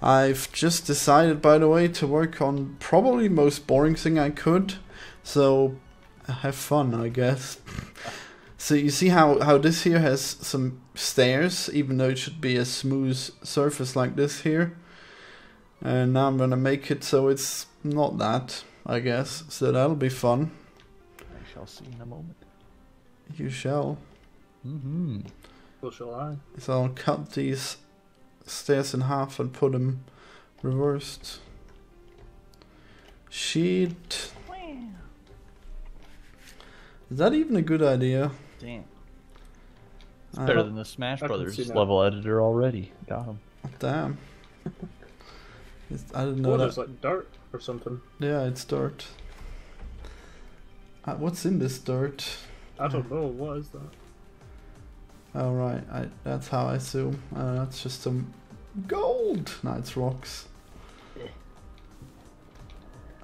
I've just decided, by the way, to work on probably most boring thing I could. So have fun, I guess. So you see how, how this here has some stairs, even though it should be a smooth surface like this here. And now I'm gonna make it so it's not that, I guess. So that'll be fun. I shall see in a moment. You shall. Mm-hmm. So shall I. So I'll cut these stairs in half and put them reversed. Sheet. Is that even a good idea? Damn. It's better than the Smash Brothers level editor already. Got him. Damn. It's- I didn't know Oh, that. there's like dirt or something. Yeah, it's dirt. Uh, what's in this dirt? I don't know. What is that? Oh right, I, that's how I assume. Uh, that's just some gold. No, it's rocks.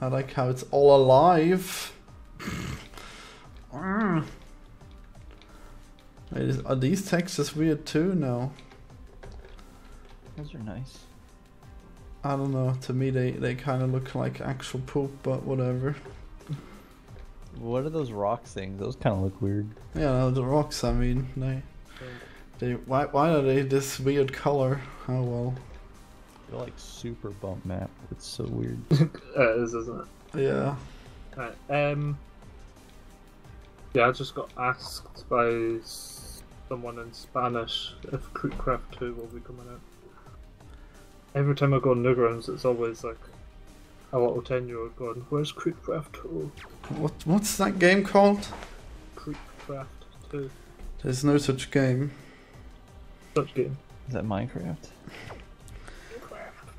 I like how it's all alive. Mm. Is, are these textures weird too? No, Those are nice. I don't know. To me, they they kind of look like actual poop, but whatever. What are those rock things? Those kind of look weird. Yeah, no, the rocks. I mean, they they why why are they this weird color? Oh well. They're like super bump map. It's so weird. It is, isn't it? Yeah. Right. Um. Yeah, I just got asked by someone in Spanish if Creekcraft 2 will be coming out. Every time I go on Newgrounds, it's always like a little 10 year old going, Where's Creekcraft 2? What what's that game called? Creekcraft 2. There's no such game. Such game. Is that Minecraft?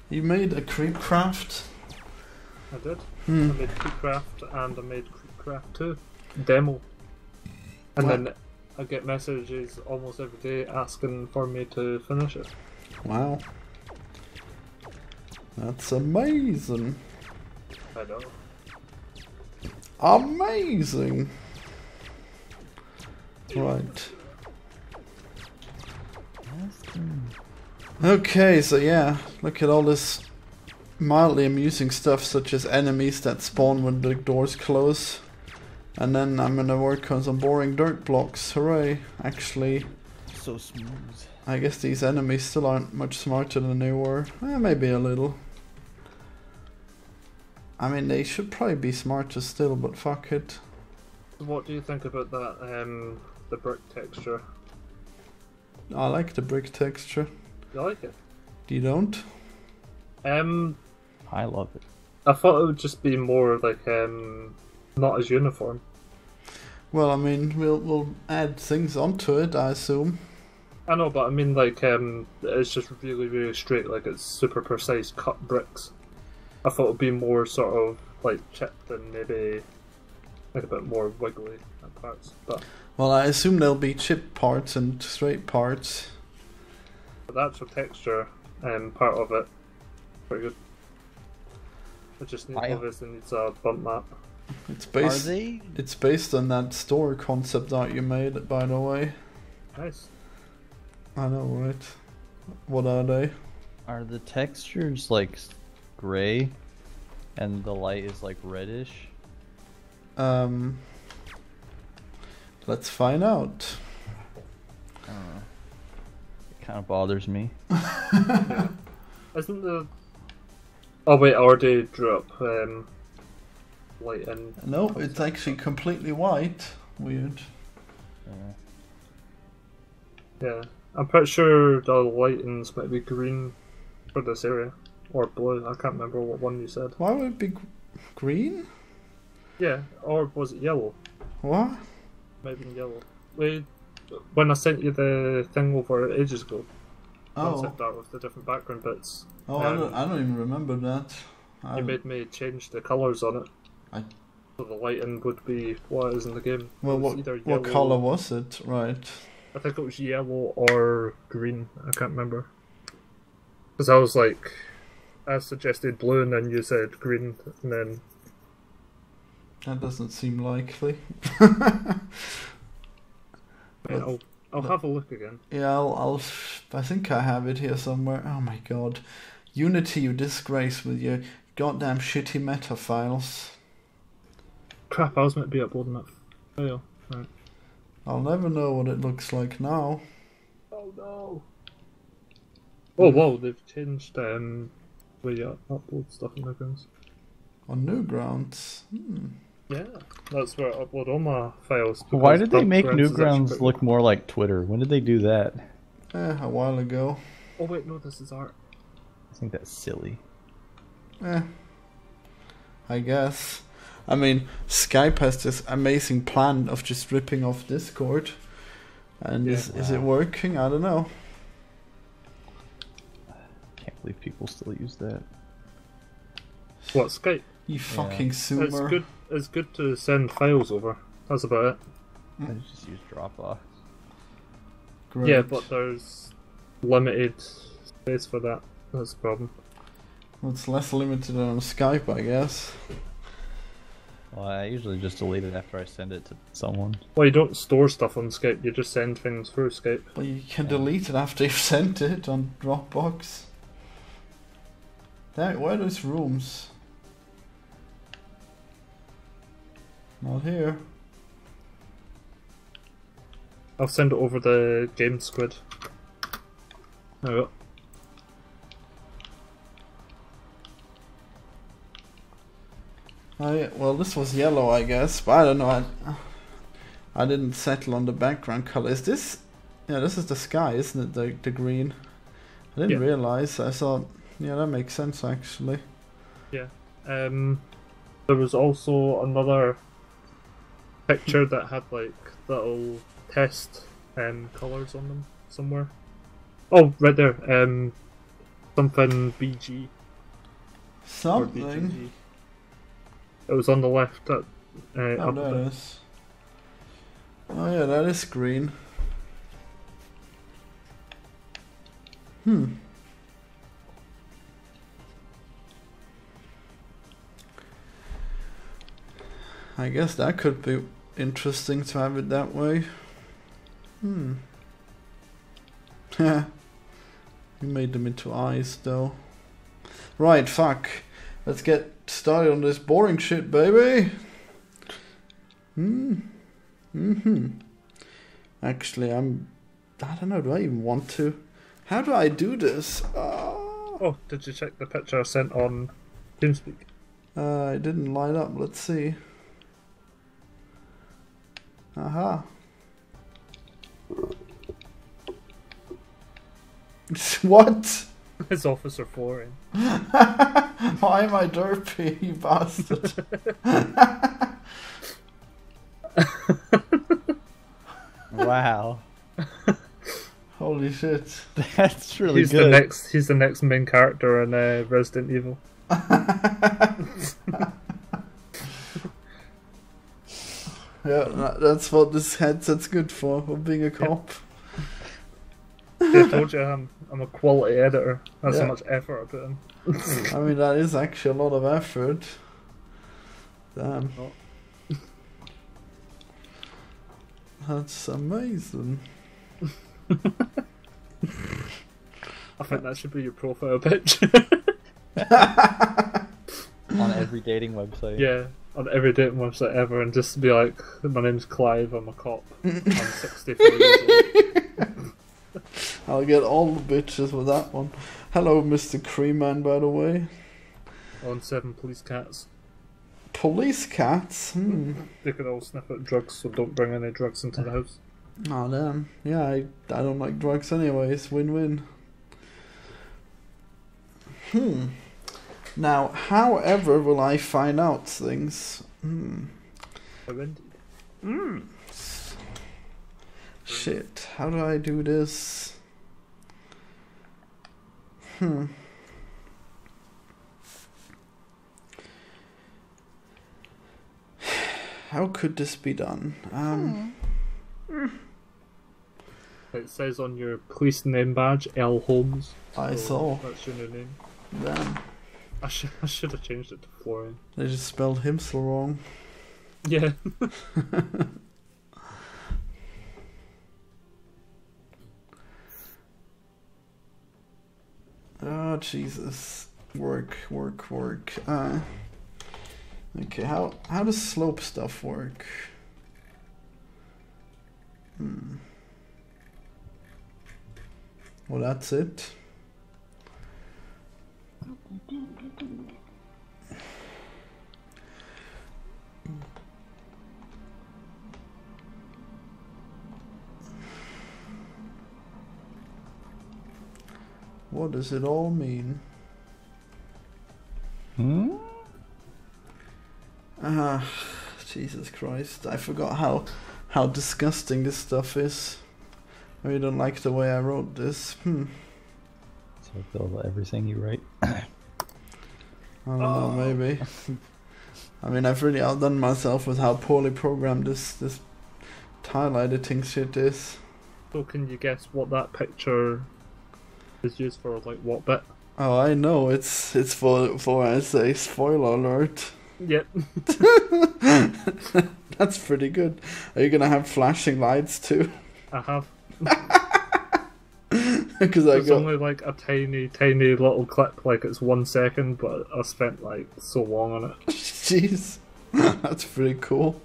You made a Creepcraft? I did. Hmm. I made Creepcraft and I made Creekcraft 2 demo. And What? then I get messages almost every day asking for me to finish it. Wow. That's amazing. I know. Amazing. Right. Okay, so yeah, look at all this mildly amusing stuff such as enemies that spawn when the doors close. And then I'm gonna work on some boring dirt blocks. Hooray. Actually, So smooth. I guess these enemies still aren't much smarter than they were. Eh, maybe a little. I mean, they should probably be smarter still, but fuck it. What do you think about that, um, the brick texture? I like the brick texture. You like it? Do you don't? Um, I love it. I thought it would just be more like, um, not as uniform. Well, I mean, we'll we'll add things onto it, I assume. I know, but I mean, like, um, it's just really, really straight, like, it's super precise cut bricks. I thought it would be more sort of, like, chipped and maybe, like, a bit more wiggly at parts. But Well, I assume there'll be chip parts and straight parts. That's actual texture, um, part of it, pretty good. It just needs, I- obviously needs a bump map. It's Are based. they? It's based on that store concept art you made, by the way. Nice. I know, right? What are they? Are the textures like gray, and the light is like reddish? Um. Let's find out. I. It kind of bothers me. Isn't the. Oh, wait, I already drew up, um, light in. No, it's actually completely white. Weird. Uh, Yeah, I'm pretty sure the lightings might be green for this area or blue. I can't remember what one you said. Why would it be green? Yeah, or was it yellow? What? Maybe yellow. Wait, when I sent you the thing over ages ago, Oh, concept art with the different background bits, oh, I um, don't, I don't even remember that. I, you made me change the colours on it. I- So the lighting would be what is in the game. well, what what color was it? Right. I think it was yellow or green. I can't remember. Because I was like, I suggested blue, and then you said green, and then That doesn't seem likely. yeah, I'll I'll have a look again. Yeah, I'll, I'll. I think I have it here somewhere. Oh my god, Unity, you disgrace with your goddamn shitty meta files. Crap, I was meant to be uploading that file. Right. I'll never know what it looks like now. Oh no. Oh whoa, they've changed um where you upload stuff in Newgrounds. On Newgrounds. Hmm. Yeah, that's where I upload all my files. Why did they make Newgrounds is actually look more like Twitter? When did they do that? Eh, a while ago. Oh wait, no, this is art. I think that's silly. Eh. I guess. I mean, Skype has this amazing plan of just ripping off Discord. And is, is it working? I don't know. Can't believe people still use that. What Skype? You fucking zoomer. It's good. It's good to send files over. That's about it. I just use Dropbox. Great. Yeah, but there's limited space for that. That's the problem. Well, it's less limited on Skype, I guess. Well, I usually just delete it after I send it to someone. Well, you don't store stuff on Skype. You just send things through Skype. But you can delete it after you've sent it on Dropbox. Damn, where are those rooms? Not here. I'll send it over the game squid. There we go. Oh yeah, well this was yellow I guess, but I don't know, I, I didn't settle on the background color. Is this, yeah this is the sky isn't it, the, the green? I didn't Yeah. realize, I thought, yeah that makes sense actually. Yeah. Um, there was also another picture that had like little test um, colors on them somewhere. Oh, right there. Um, something BG Something. It was on the left. At, uh, Oh there it is. Oh yeah, that is green. Hmm. I guess that could be interesting to have it that way. Hmm. Yeah. you made them into eyes though. Right, fuck. Let's get started on this boring shit, baby. Hmm. Hmm. Actually, I'm. I don't know. Do I even want to? How do I do this? Uh, Oh, did you check the picture I sent on TeamSpeak? uh, it didn't light up. Let's see. Aha. what? It's Officer Florian. Why am I derpy, you bastard? Wow, Holy shit. that's really he's the next. He's the next main character in uh, Resident Evil. Yeah, that's what this headset's good for, for being a cop. See, I told you I'm, I'm a quality editor. That's Yeah. how much effort I put in. I mean, that is actually a lot of effort. Damn. That's amazing. I think that should be your profile picture. on every dating website. yeah, on every dating website ever, and just be like, "My name's Clive. I'm a cop. I'm 64 years old." I'll get all the bitches with that one. Hello, Mr. Creeman, by the way. On seven police cats. Police cats? Hmm. They could all sniff out drugs, so don't bring any drugs into the house. Oh, damn. Yeah, I, I don't like drugs anyways. Win win. Hmm. Now, however, will I find out things? Hmm. How. Hmm. Shit, how do I do this? Hmm. How could this be done? Um, It says on your police name badge, L. Holmes. I so saw. That's your new name. Damn, I should I should have changed it to Florian. they just spelled Himsl wrong. Yeah. Oh Jesus! Work, work, work. Uh, okay, how how does slope stuff work? Hmm. Well, that's it. What does it all mean? Hmm? Ah, Jesus Christ! I forgot how how disgusting this stuff is. I really don't like the way I wrote this. Hmm. So I feel everything you write. I don't know, maybe. I mean, I've really outdone myself with how poorly programmed this this tile editing shit is. So can you guess what that picture is used for? Like what bit? Oh, I know. It's it's for for I say spoiler alert. Yep. That's pretty good. Are you gonna have flashing lights too? I have. Because I It's go. only like a tiny, tiny little clip, like it's one second, but I spent like so long on it. Jeez, that's pretty cool.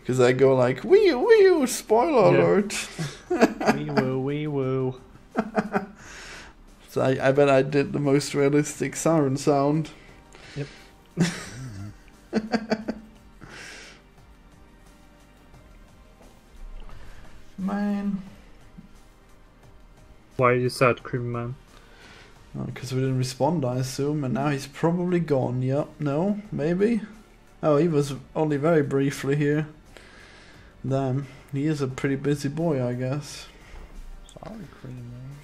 Because I go like wee wee spoiler Yeah. alert. wee woo, wee woo. So I, I bet I did the most realistic siren sound. Yep. Why are you sad, Cream Man? Because we didn't respond, I assume, and now he's probably gone. Yep, no, maybe? Oh, he was only very briefly here. Damn, he is a pretty busy boy, I guess. Sorry, cream man.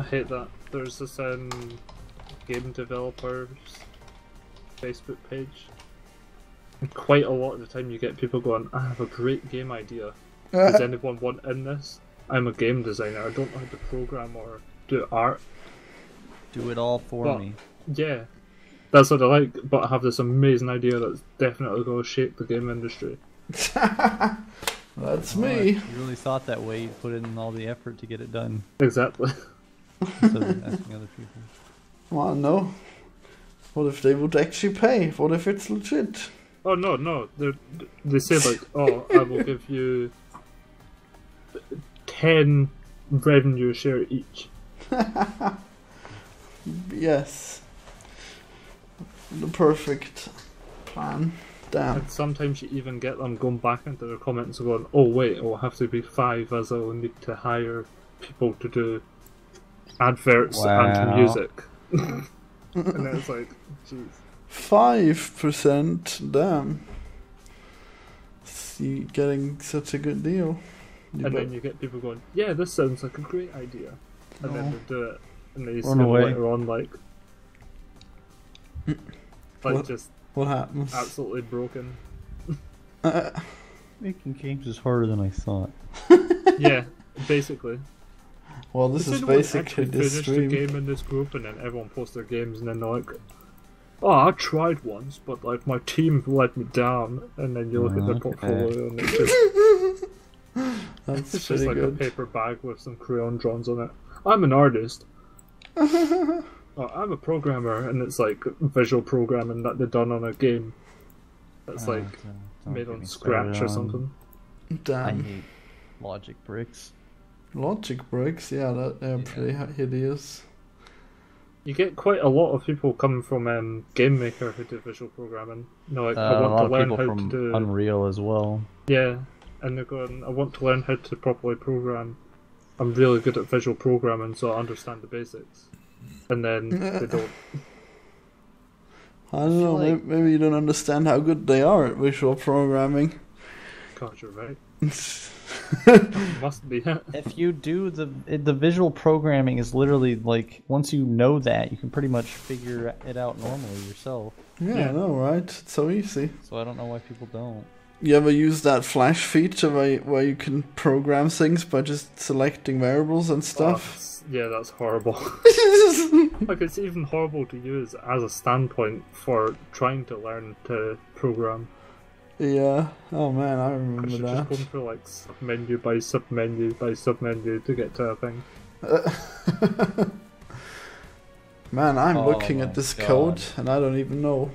I hate that. There's this um, game developers Facebook page. And quite a lot of the time you get people going, I have a great game idea. Does uh-huh. anyone want in this? I'm a game designer. I don't know how to program or do art. Do it all for Well, me. Yeah. That's what I like, but I have this amazing idea that's definitely going to shape the game industry. That's Oh, me. You really thought that way. You put in all the effort to get it done Exactly. instead of asking other people. Well, no. What if they would actually pay? What if it's legit? Oh no, no. They they say like, oh, I will give you ten revenue share each. Yes. The perfect plan. Damn. And sometimes you even get them going back into their comments and going, oh wait, it will have to be five as I will need to hire people to do adverts Wow. and music. and then it's like, jeez. Five percent. Damn. See, getting such a good deal. You And bet- then you get people going, yeah, this sounds like a great idea. And then they do it, and then you see Run them away. later on like, like What? just what happens? absolutely broken. Uh, Making games is harder than I thought. yeah, basically. well, this Does is anyone basically actually this finish the stream. game in this group, and then everyone posts their games, and then they're like, "Oh, I tried once, but like my team let me down." And then you look at their Okay. portfolio, and it's just, That's it's just pretty like a paper bag with some crayon drawings on it. I'm an artist. oh, I'm a programmer, and it's like visual programming that they've done on a game that's Oh, like don't- don't made on Scratch or on- something. I hate logic bricks. Logic bricks, yeah, that, they're Yeah. pretty hideous. You get quite a lot of people coming from um, Game Maker who do visual programming. You know, like Uh, I a want lot to of learn people how from to do. Unreal as well. Yeah, and they're going, I want to learn how to properly program. I'm really good at visual programming, so I understand the basics. And then they don't. I don't know, like- maybe, maybe you don't understand how good they are at visual programming. God, you're right. Must be. If you do the the visual programming is literally like once you know that you can pretty much figure it out normally yourself. I Yeah. I know, right? It's so easy. So I don't know why people don't. You ever use that flash feature where, where you can program things by just selecting variables and Oh, stuff? it's- yeah, that's horrible. like, it's even horrible to use as a standpoint for trying to learn to program. Yeah. Oh man, I I remember should just go that. through like sub menu by sub menu by sub menu to get to a thing. man, I'm Oh looking at this God. code and I don't even know.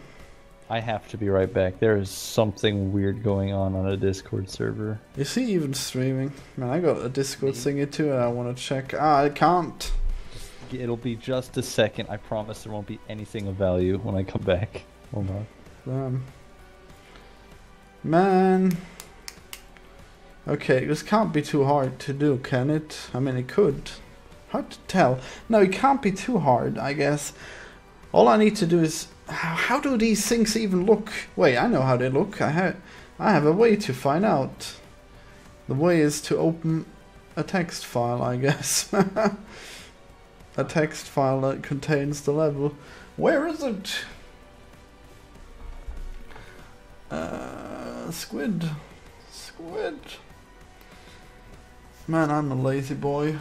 I have to be right back. There is something weird going on on a Discord server. Is he even streaming? Man, I got a Discord Me. thingy too and I want to check. Ah, I can't. It'll be just a second. I promise there won't be anything of value when I come back. Hold on. Damn. Man. Okay, this can't be too hard to do, can it? I mean, it could. Hard to tell. No, it can't be too hard, I guess. All I need to do is... How, how do these things even look? Wait, I know how they look. I, ha- I have a way to find out. The way is to open a text file, I guess. a text file that contains the level. Where is it? Uh, squid. Squid. Man, I'm a lazy boy.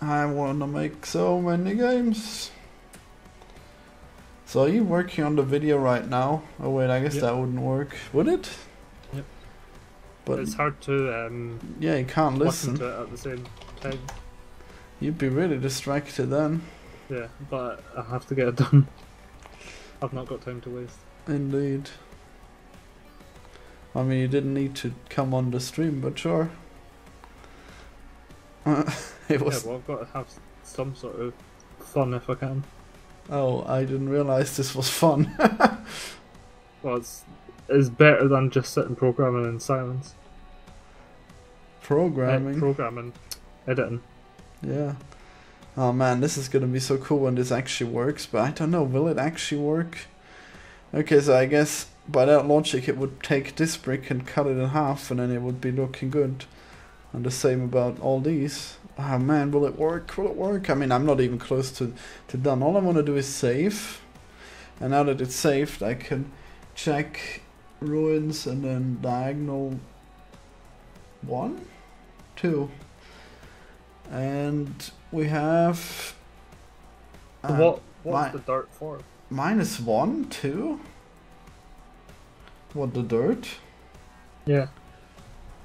I wanna make so many games. So are you working on the video right now? Oh wait, I guess Yep. that wouldn't work, would it? Yep. But it's hard to um, yeah, you can't listen listen. to it at the same time. You'd be really distracted then. Yeah, but I have to get it done. I've not got time to waste. Indeed. I mean, you didn't need to come on the stream, but sure. it was. Yeah, well, I've got to have some sort of fun if I can. Oh, I didn't realize this was fun. Well, it's, it's better than just sitting programming in silence. Programming. programming, editing. yeah. Oh man, this is gonna be so cool when this actually works, but I don't know, will it actually work? Okay, so I guess by that logic it would take this brick and cut it in half and then it would be looking good. And the same about all these. Oh man, will it work? Will it work? I mean, I'm not even close to, to done. All I want to do is save. And now that it's saved, I can check ruins and then diagonal one, two. And we have. Uh, what what's the dirt for? Minus one, two. What the dirt? Yeah.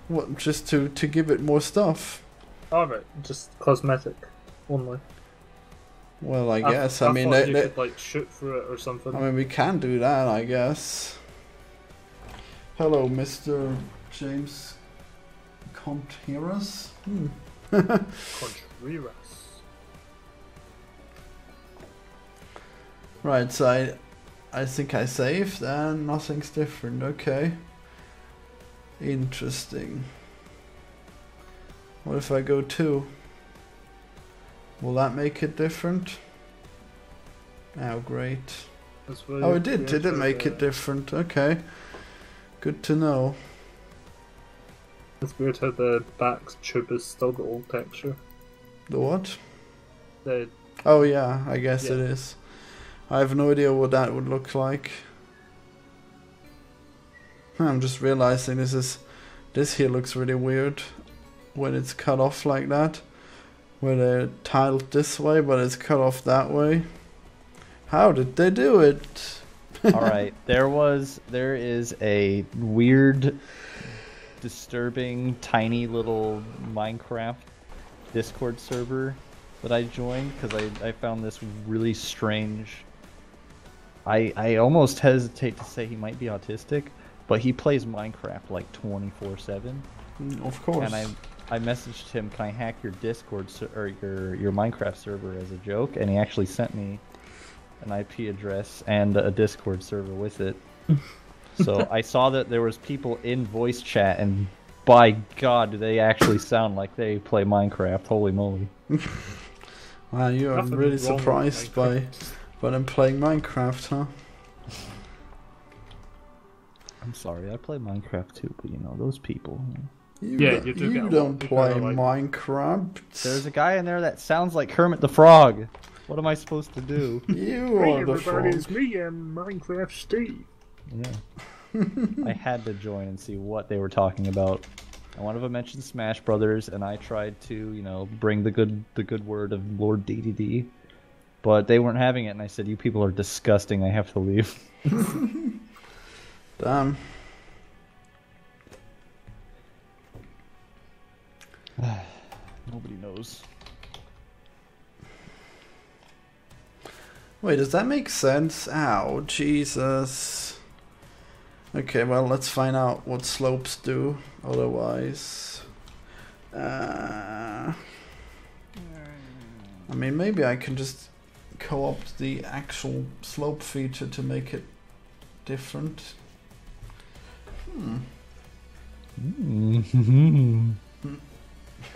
What just to to give it more stuff? Alright, just cosmetic only. Well, I guess. I, I, mean, thought they, you they, could like shoot through it or something. I mean, we can do that. I guess. Hello, Mister James. Us. Hmm. Contreras. Right, so I, I think I saved and nothing's different. Okay. Interesting. What if I go two? Will that make it different? Oh, great. Oh, it did. Did It make the- it different. Okay. Good to know. It's weird how the back tube is still the old texture. The what? The Oh, yeah, I guess it Yeah. is. I have no idea what that would look like. I'm just realizing this is. This here looks really weird when it's cut off like that. Where they're tiled this way, but it's cut off that way. How did they do it? All right, there was there is a weird, disturbing, tiny little Minecraft Discord server that I joined because I, I found this really strange. I I almost hesitate to say he might be autistic, but he plays Minecraft like twenty four seven. Mm, Of course. And I I messaged him, "Can I hack your Discord ser- or your your Minecraft server as a joke?" And he actually sent me an IP address and a Discord server with it. so I saw that there was people in voice chat, and by God, do they actually sound like they play Minecraft? Holy moly! Wow, you are Nothing really surprised by, Minecraft. by them playing Minecraft, huh? I'm sorry, I play Minecraft too, but you know those people. You Yeah, don't- you do get a lot don't of people that play like- Minecraft. There's a guy in there that sounds like Kermit the Frog. What am I supposed to do? You Hey are the everybody, frog. it's me and Minecraft Steve. Yeah. I had to join and see what they were talking about. And one of them mentioned Smash Brothers, and I tried to, you know, bring the good the good word of Lord DDD. but they weren't having it, and I said, "You people are disgusting. I have to leave." Damn. Nobody knows. Wait, does that make sense? Ow, Jesus. Okay, well, let's find out what slopes do. Otherwise. Uh, I mean, maybe I can just co opt the actual slope feature to make it different. Hmm.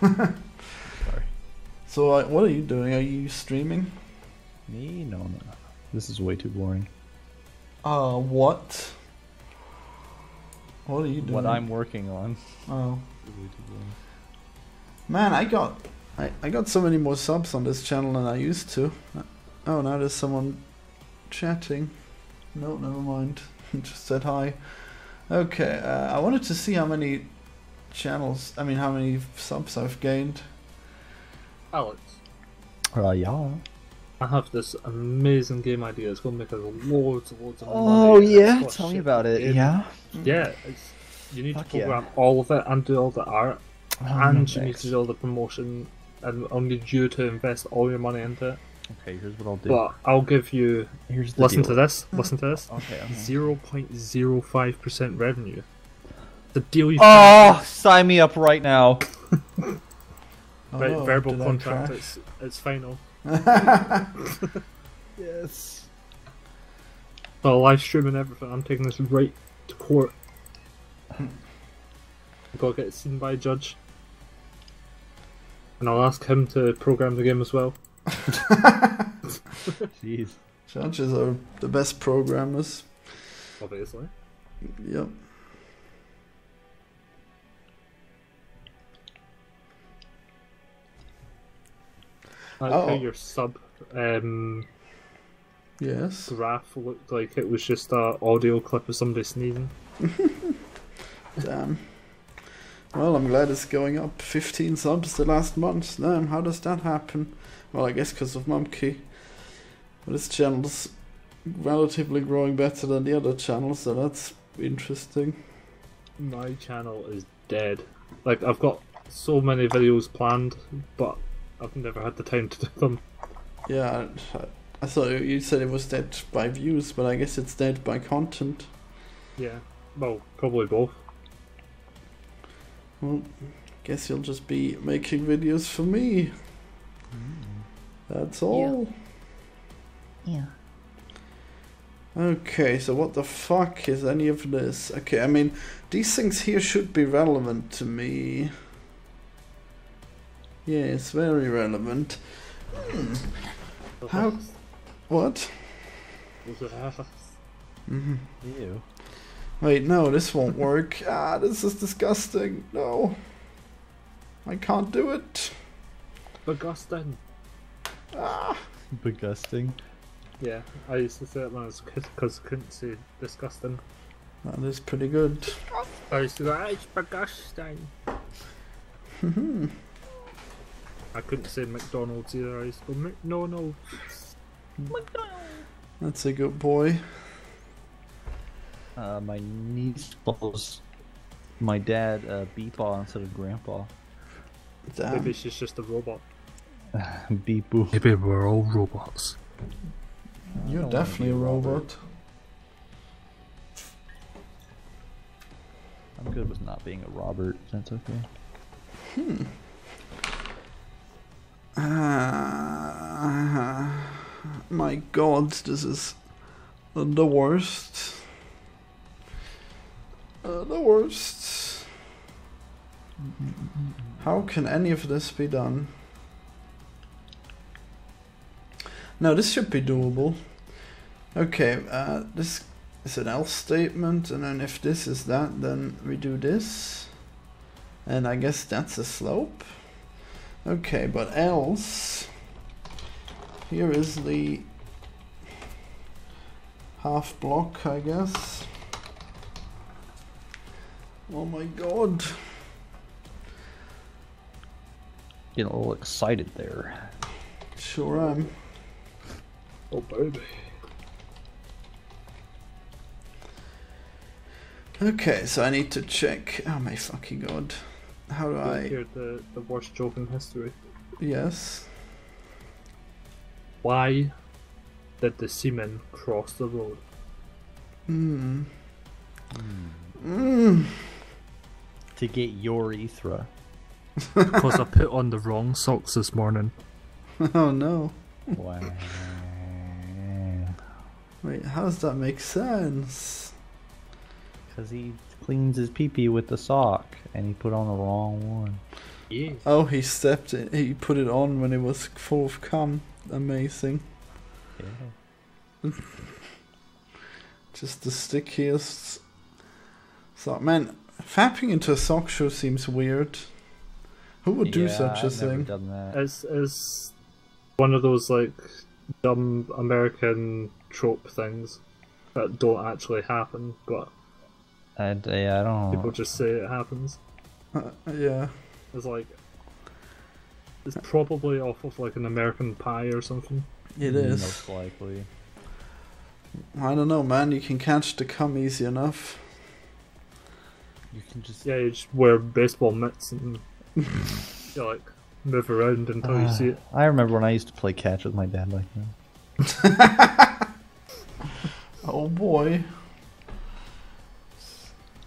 Sorry. So, uh, what are you doing? Are you streaming? Me? No, no, no. This is way too boring. Uh, what? What are you doing? What I'm working on. Oh. way too boring. Man, I got I, I got so many more subs on this channel than I used to. Oh, now there's someone chatting. No, never mind. Just said hi. Okay, uh, I wanted to see how many channels, I mean, how many subs I've gained. Oh, Alex, Uh, yeah. I have this amazing game idea. It's going to make us loads and loads of oh, money. Oh yeah, tell me about it. in- Yeah. Mm. Yeah, it's, you need Fuck to yeah. program all of it and do all the art, Oh, and you need to do all the promotion, and I'll need you to invest all your money into it. Okay, here's what I'll do. But I'll give you. here's the Listen deal. to this. Listen to mm-hmm. this. Okay. okay. Zero point zero five percent revenue. The deal you Oh, sign me up right now. Right, Oh, verbal contract. It's it's final. Yes. So live streaming everything. I'm taking this right to court. Gotta get it seen by a judge. And I'll ask him to program the game as well. Jeez. Judges are the best programmers. Obviously. Yep. I like how Oh. your sub um, Yes. graph looked like it was just a audio clip of somebody sneezing. Damn. Well, I'm glad it's going up 15 subs the last month. Damn, how does that happen? Well, I guess because of Mumkey. But this channel's relatively growing better than the other channels, so that's interesting. My channel is dead. Like I've got so many videos planned, but I've never had the time to do them. Yeah, I, I thought you said it was dead by views, but I guess it's dead by content. Yeah. Well, probably both. Well, guess you'll just be making videos for me. Mm. That's all. Yeah. Okay, so what the fuck is any of this? Okay, I mean, these things here should be relevant to me. Yes, very relevant. Hmm. How- What? hmm You. Wait, no, this won't work. Ah, this is disgusting. No. I can't do it. Augustine. Ah. Begusting. Yeah, I used to say it when I was a kid because I couldn't say disgusting. That is pretty good. I used to go, "Ah, it's disgusting. Hmm. I couldn't say McDonald's either. I used to go McDonald's. That's a good boy. Uh, my niece calls my dad uh, Beepaw instead of Grandpa. Damn. Maybe she's just a robot. Beepoo. Maybe we're all robots. I You're definitely a Robert. robot. I'm good with not being a Robert. That's okay. Hmm. Ah, my god, this is the worst. Uh, the worst. How can any of this be done? No, this should be doable. Okay, uh, this is an else statement, and then if this is that, then we do this. And I guess that's a slope. Okay, but else here is the half block, I guess. Oh my god. Getting a little excited there. Sure I am. Oh baby. Okay, so I need to check. Oh my fucking god. How do You I. hear the, the worst joke in history. Yes. Why did the seamen cross the road? Hmm. Hmm. To get your Ethra. Because I put on the wrong socks this morning. Oh no. Wow. Wait, how does that make sense? Because he cleans his pee pee with the sock and he put on the wrong one. Yeah. Oh, he stepped it. He put it on when it was full of cum. Amazing. Yeah. Just the stickiest. sock. man, fapping into a sock shoe seems weird. Who would do Yeah, such a I've never thing? done that. It's, it's one of those like dumb American trope things that don't actually happen, but I, yeah, I don't know. people just say it happens. Uh, yeah. It's like it's probably off of like an American pie or something. It is. Most likely. I don't know, man. You can catch the cum easy enough. You can just. Yeah, you just wear baseball mitts and you like move around until you Ah, see it. I remember when I used to play catch with my dad like that. Oh boy.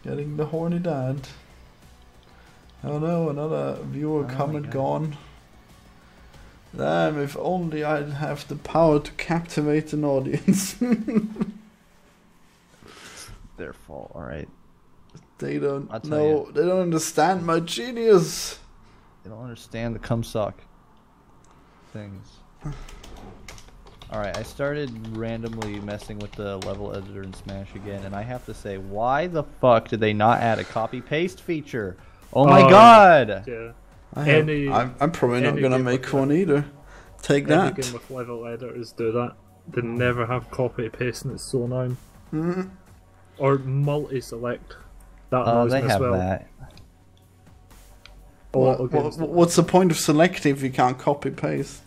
Getting the horny dad. Oh no, another viewer Oh come and gone. Damn, if only I'd have the power to captivate an audience. Their fault, alright. they don't know, they don't understand my genius. They don't understand the cum suck things. Alright, I started randomly messing with the level editor in Smash again, and I have to say, why the fuck did they not add a copy paste feature? Oh my Oh, god! Yeah. I have- Any- I'm, I'm probably not gonna make like one either. Take Any that. game with level editors do that. They never have copy paste and it's so annoying. Mhm. Or multi select. That Oh, they as have well. that. What, what- what's the point of selecting if you can't copy paste?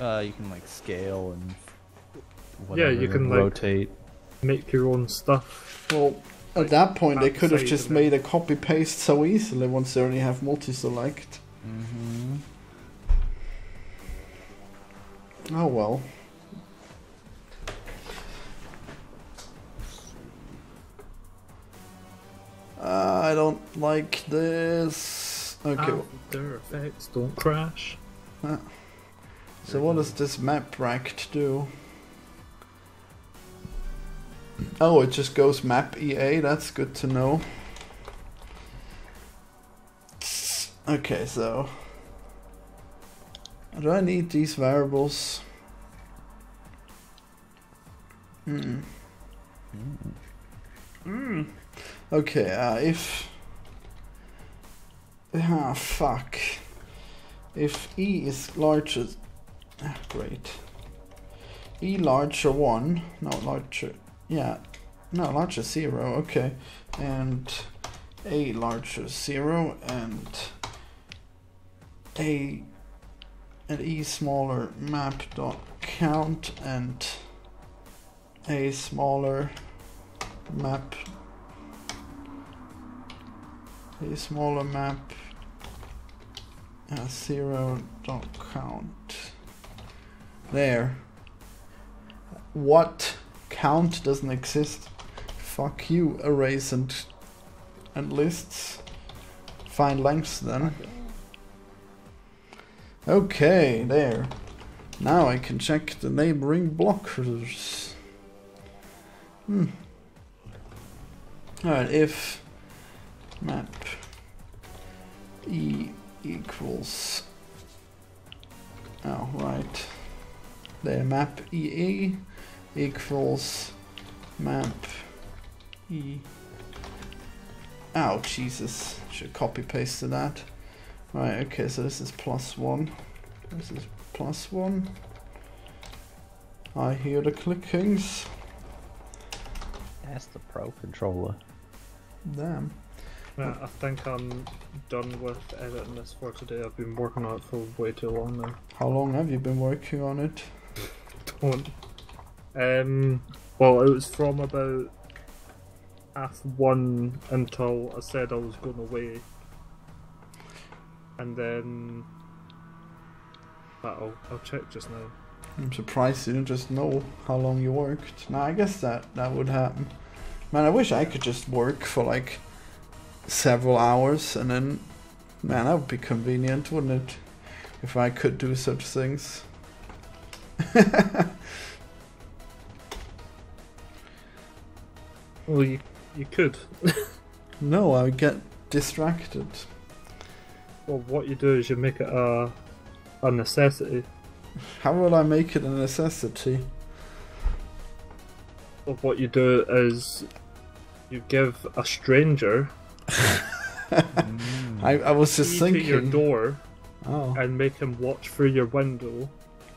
Uh, you can like scale and Yeah, you can, like- rotate. make your own stuff. Well, at Like, that point, they could have just and then- made a copy paste so easily once they already have multi select. Mm-hmm. Oh well. Uh, I don't like this. Okay, After effects don't crash. So what does this map racked do? Oh, it just goes map EA, that's good to know. Okay, so. Do I need these variables? Hmm. Hmm. Okay, uh, if. Ah, fuck. If E is larger. Great. E larger 1. No, larger. Yeah. No, larger 0. Okay. And A larger 0 and A and E smaller map dot count and A smaller map a smaller map uh, zero dot count there. What count doesn't exist? Fuck you arrays and and lists. Find lengths then. Okay there. Now I can check the neighboring blockers. Hmm. Alright if map e equals oh right there map ea equals map e oh jesus. Should copy paste to that. Right okay so this is plus one. This is plus one. I hear the clickings. That's the pro controller. damn. Yeah, I think I'm done with editing this for today. I've been working on it for way too long now. how long have you been working on it don't. Um, well, it was from about half one until I said I was going away, and then. I'll, I'll check just now. I'm surprised you didn't just know how long you worked. Now I guess that that would happen. Man, I wish I could just work for like several hours and then, man, that would be convenient, wouldn't it? If I could do such things. Well, you you could. no, I would get distracted. Well, what you do is you make it a a necessity. How will I make it a necessity? Well, what you do is you give a stranger Mm. I, I was just thinking. your door Oh. and make him watch through your window.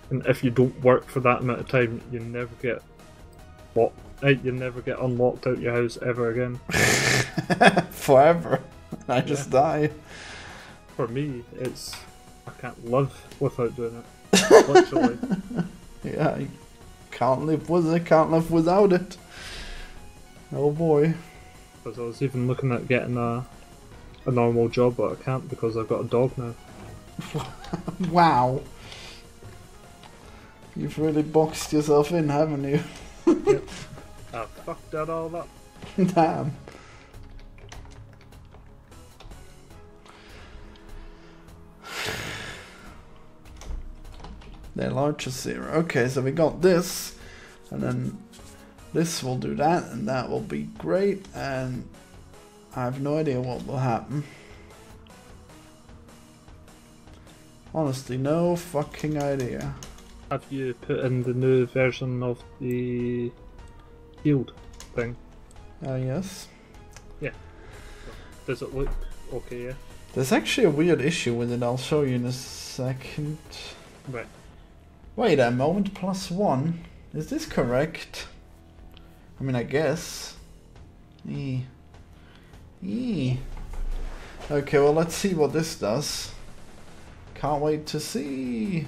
And if you don't work for that amount of time, you never get locked. eh, You never get unlocked out your house ever again. Forever. I just die. For me, it's I can't live without doing it. Literally. Yeah, I can't live with it, can't live without it. Oh boy. Because I was even looking at getting a a normal job, but I can't because I've got a dog now. Wow. You've really boxed yourself in, haven't you? I fucked that all up. Damn. They're large zero. Okay, so we got this, and then this will do that, and that will be great, and I have no idea what will happen. Honestly, no fucking idea. Have you put in the new version of the field thing? Uh, yes. Yeah. Does it look okay? Yeah. There's actually a weird issue with it, I'll show you in a second. Right. Wait a moment, plus one. Is this correct? I mean, I guess. E. E. Okay, well, let's see what this does. Can't wait to see.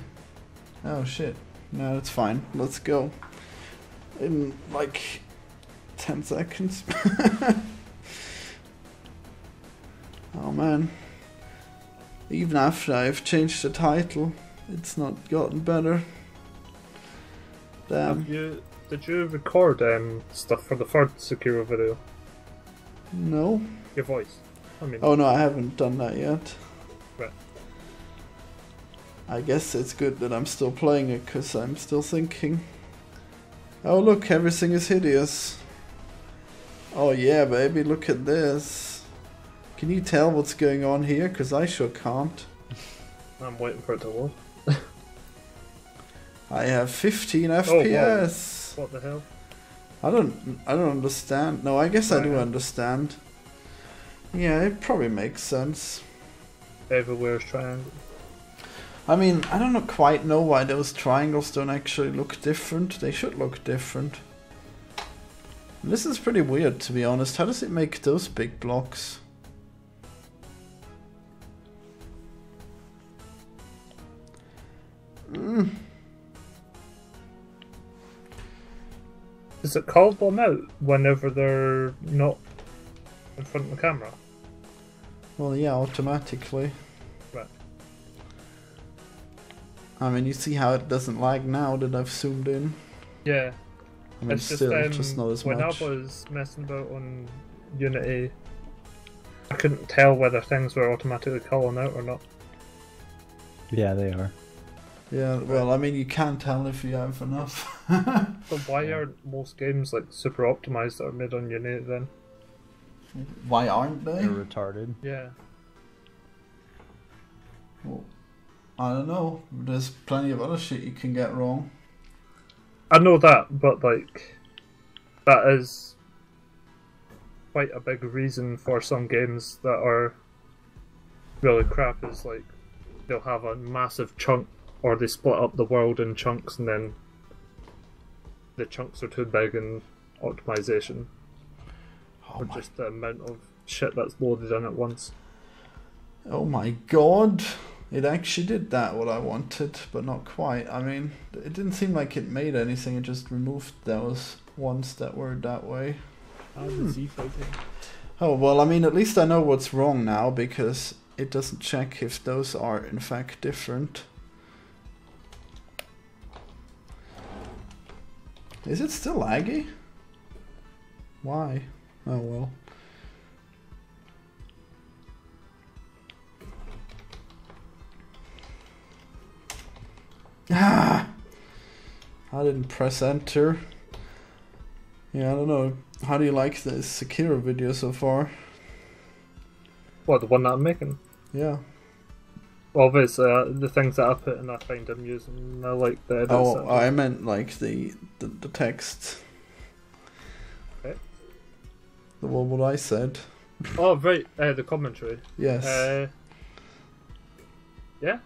Oh shit. No, it's fine. Let's go. In like 10 seconds. oh man. Even after I've changed the title, it's not gotten better. Damn. Have you did you record um stuff for the third Sekiro video? No. Your voice. I mean, Oh no, I haven't done that yet. Right. I guess it's good that I'm still playing it because I'm still thinking. Oh look, everything is hideous. Oh yeah, baby, look at this. Can you tell what's going on here? Because I sure can't. I'm waiting for it to load. I have 15 wow. FPS. What the hell? I don't I don't understand. No, I guess I do understand. Yeah, it probably makes sense. Everywhere's triangle. I mean, I don't know, quite know why those triangles don't actually look different. They should look different. This is pretty weird, to be honest. How does it make those big blocks? Mm. Does it called them out whenever they're not in front of the camera? Well, yeah, automatically. I mean, you see how it doesn't lag now that I've zoomed in. Yeah. I mean, it's just, still, um, just not as when much. I was messing about on Unity, I couldn't tell whether things were automatically calling out or not. Yeah, they are. Yeah, well, I mean, you can tell if you have enough. but why aren't most games like super optimized that are made on Unity then? Why aren't they? They're retarded. Yeah. Well, I don't know. There's plenty of other shit you can get wrong. I know that, but like that is quite a big reason for some games that are really crap is like they'll have a massive chunk or they split up the world in chunks and then the chunks are too big in optimization Oh or my, just the amount of shit that's loaded in at once. oh my god. It actually did that what I wanted, but not quite. I mean, it didn't seem like it made anything. It just removed those ones that were that way. Ah, the Oh well, I mean, at least I know what's wrong now because it doesn't check if those are in fact different. Is it still laggy? Why? Oh well. Ah! I didn't press enter. Yeah, I don't know. How do you like this Sekiro video so far? What, the one that I'm making? Yeah. Obviously, uh, the things that I put in I find amusing. I like the edits. Oh, I meant like the the, the text. Okay. The one what I said. oh right, uh, the commentary. Yes. Uh, yeah,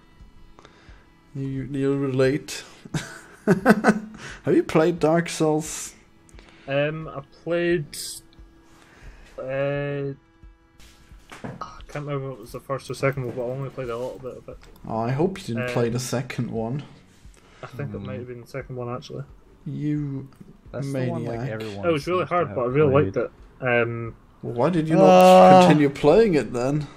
you you relate. Have you played Dark Souls? um, I played. Uh, I can't remember if it was the first or second one, but I only played a little bit of it. Oh, I hope you didn't play the Um, second one. I think it might have been the second one actually. You. That's the one like everyone. It was really hard, but I really played. liked it. Um, Why did you not Ah. continue playing it then?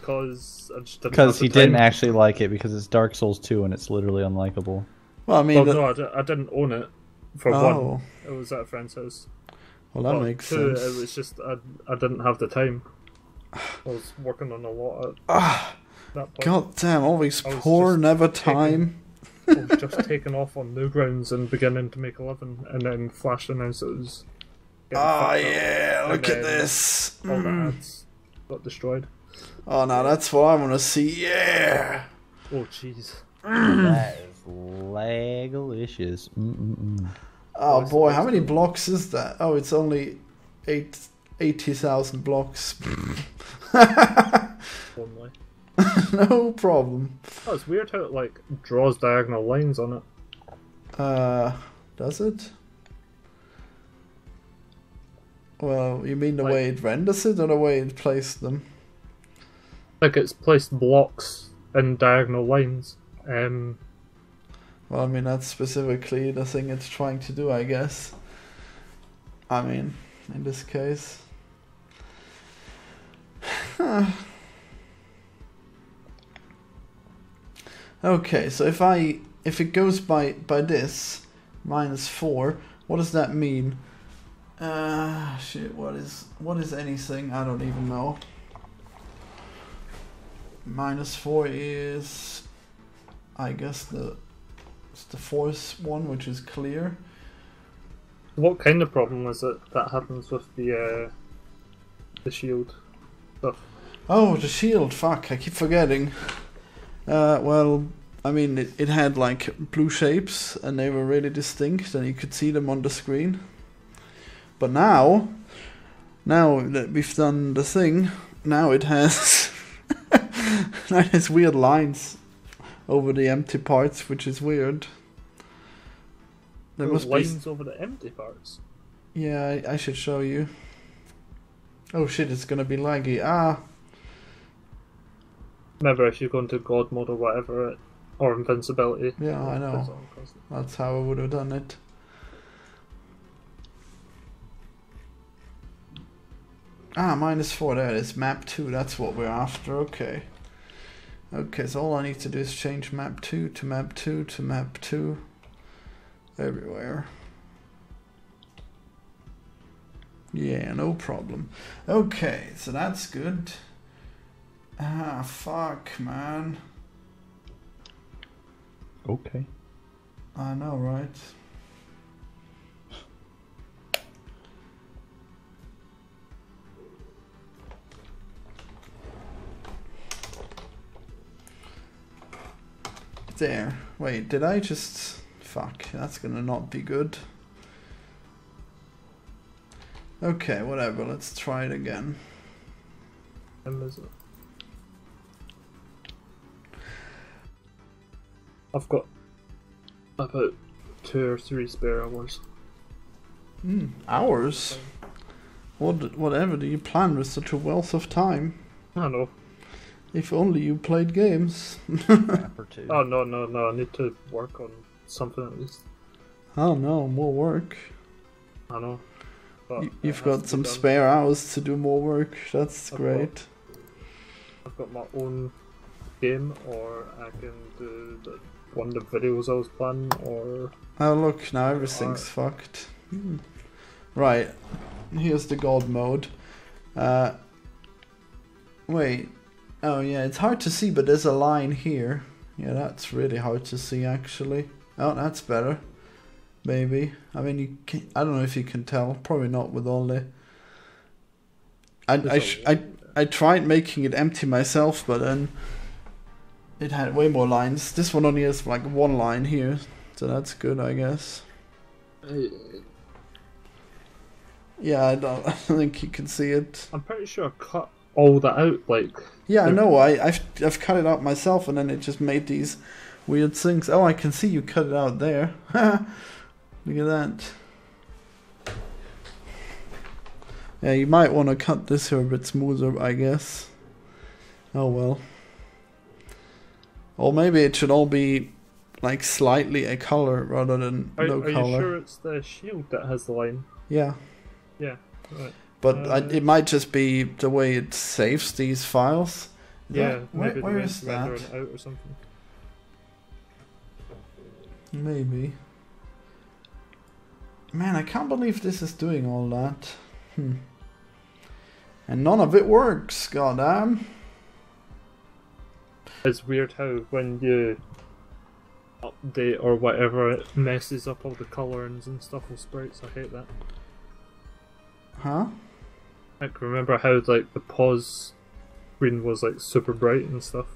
Because I just didn't Because have he the didn't time. actually like it because it's Dark Souls 2 and it's literally unlikable. Well, I mean, Well, that- no, I, didn't own it. For oh, one, it was at a friend's house. well, that Well, makes two, sense. It was just I, I didn't have the time. I was working on a lot at Ah, that point. God damn! Always I was poor, never taking- time. I was just taking off on Newgrounds and beginning to make a living, and then Flash announced it was. getting Oh yeah, look at this. All the Mm. ads got destroyed. Oh, now that's what I want to see. Yeah. Oh jeez. Mm. that is legalicious. Mm-mm-mm. Oh Oh, boy, how many to- blocks is that? Oh, it's only eight, 80,000 blocks. Oh, only. no problem. Oh, it's weird how it like draws diagonal lines on it. Uh, does it? Well, you mean the Like- way it renders it or the way it placed them? Like it's placed blocks in diagonal lines. Um, Well, I mean, that's specifically the thing it's trying to do, I guess. I mean, in this case. okay, so if I if it goes by by this minus four, what does that mean? Uh, shit. What is what is anything? I don't even know. Minus four is, I guess the it's the fourth one, which is clear. what kind of problem is it that happens with the uh, the shield stuff? Oh, the shield. Fuck, I keep forgetting. Uh, well, I mean, it, it had like blue shapes and they were really distinct and you could see them on the screen. But now, now that we've done the thing, now it has. now it weird lines over the empty parts, which is weird. There Oh, must be. lines over the empty parts. Yeah, I, I should show you. Oh shit, it's gonna be laggy. Ah, Never if you go into God mode or whatever, or invincibility. Yeah, I know. goes on constantly. that's how I would have done it. Ah, minus four, there it is. Map 2, that's what we're after, okay. Okay, so all I need to do is change map 2 to map 2 to map 2. Everywhere. Yeah, no problem. Okay, so that's good. Ah, fuck, man. Okay. I know, right? There. Wait, did I just... Fuck, that's gonna not be good. Okay, whatever, let's try it again. I've got about two or three spare hours. Hmm, hours? What, whatever do you plan with such a wealth of time? I don't know. If only you played games. Crap or two. Oh no no no! I need to work on something at least. oh no, more work. I know. But You, you've got some spare hours to do more work. That's I've great. I've got my own game, or I can do the, one of the videos I was planning, or Oh look, now everything's fucked. Hmm. Right, here's the god mode. Uh, wait. Oh yeah, it's hard to see, but there's a line here. Yeah, that's really hard to see actually. Oh, that's better. Maybe. I mean, you can, I don't know if you can tell. Probably not with all the. I I, There's sh- a I I tried making it empty myself, but then it had way more lines. This one only has like one line here, so that's good, I guess. there. Yeah, I don't, I don't think you can see it. I'm pretty sure I cut all that out. Like Yeah, I know. I I've I've cut it out myself, and then it just made these weird things. Oh, I can see you cut it out there. Look at that. Yeah, you might want to cut this here a bit smoother, I guess. Oh well. Or maybe it should all be like slightly a color rather than are, no are color. you sure it's the shield that has the line? Yeah. Yeah. Right. But I, Uh, it might just be the way it saves these files. Yeah. that- where, maybe where the that? out or something. Maybe. Man, I can't believe this is doing all that. Hmm. And none of it works, goddamn. It's weird how when you update or whatever, it messes up all the colorings and stuff with sprites. I hate that. Huh? Like remember how like the pause screen was like super bright and stuff,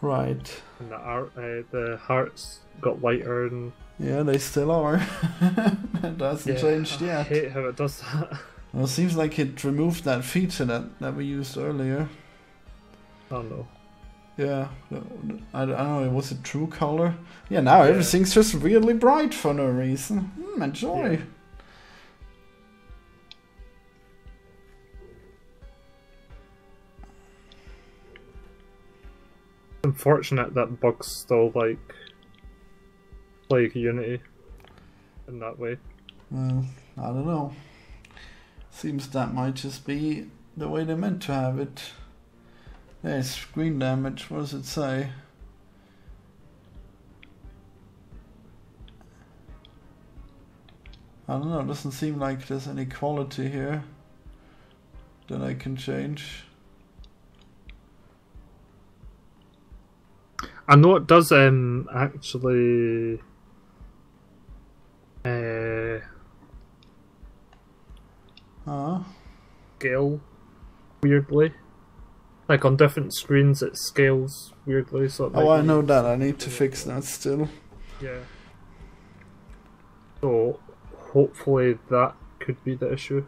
Right. and the art, uh, the hearts got lighter and Yeah, they still are. it hasn't changed yet. I hate how it does that. Well, it seems like it removed that feature that, that we used earlier. oh no. Yeah, I, I don't know, it was it true color? Yeah, now Yeah. everything's just really bright for no reason. Hmm, enjoy. Yeah. Unfortunate that bugs still like like Unity in that way. Well, I don't know. Seems that might just be the way they meant to have it. There's screen damage, what does it say? I don't know, it doesn't seem like there's any quality here that I can change. I know it does um actually uh Huh? scale weirdly. Like on different screens it scales weirdly so it Oh, I know that. I need to fix that still. Yeah. So hopefully that could be the issue.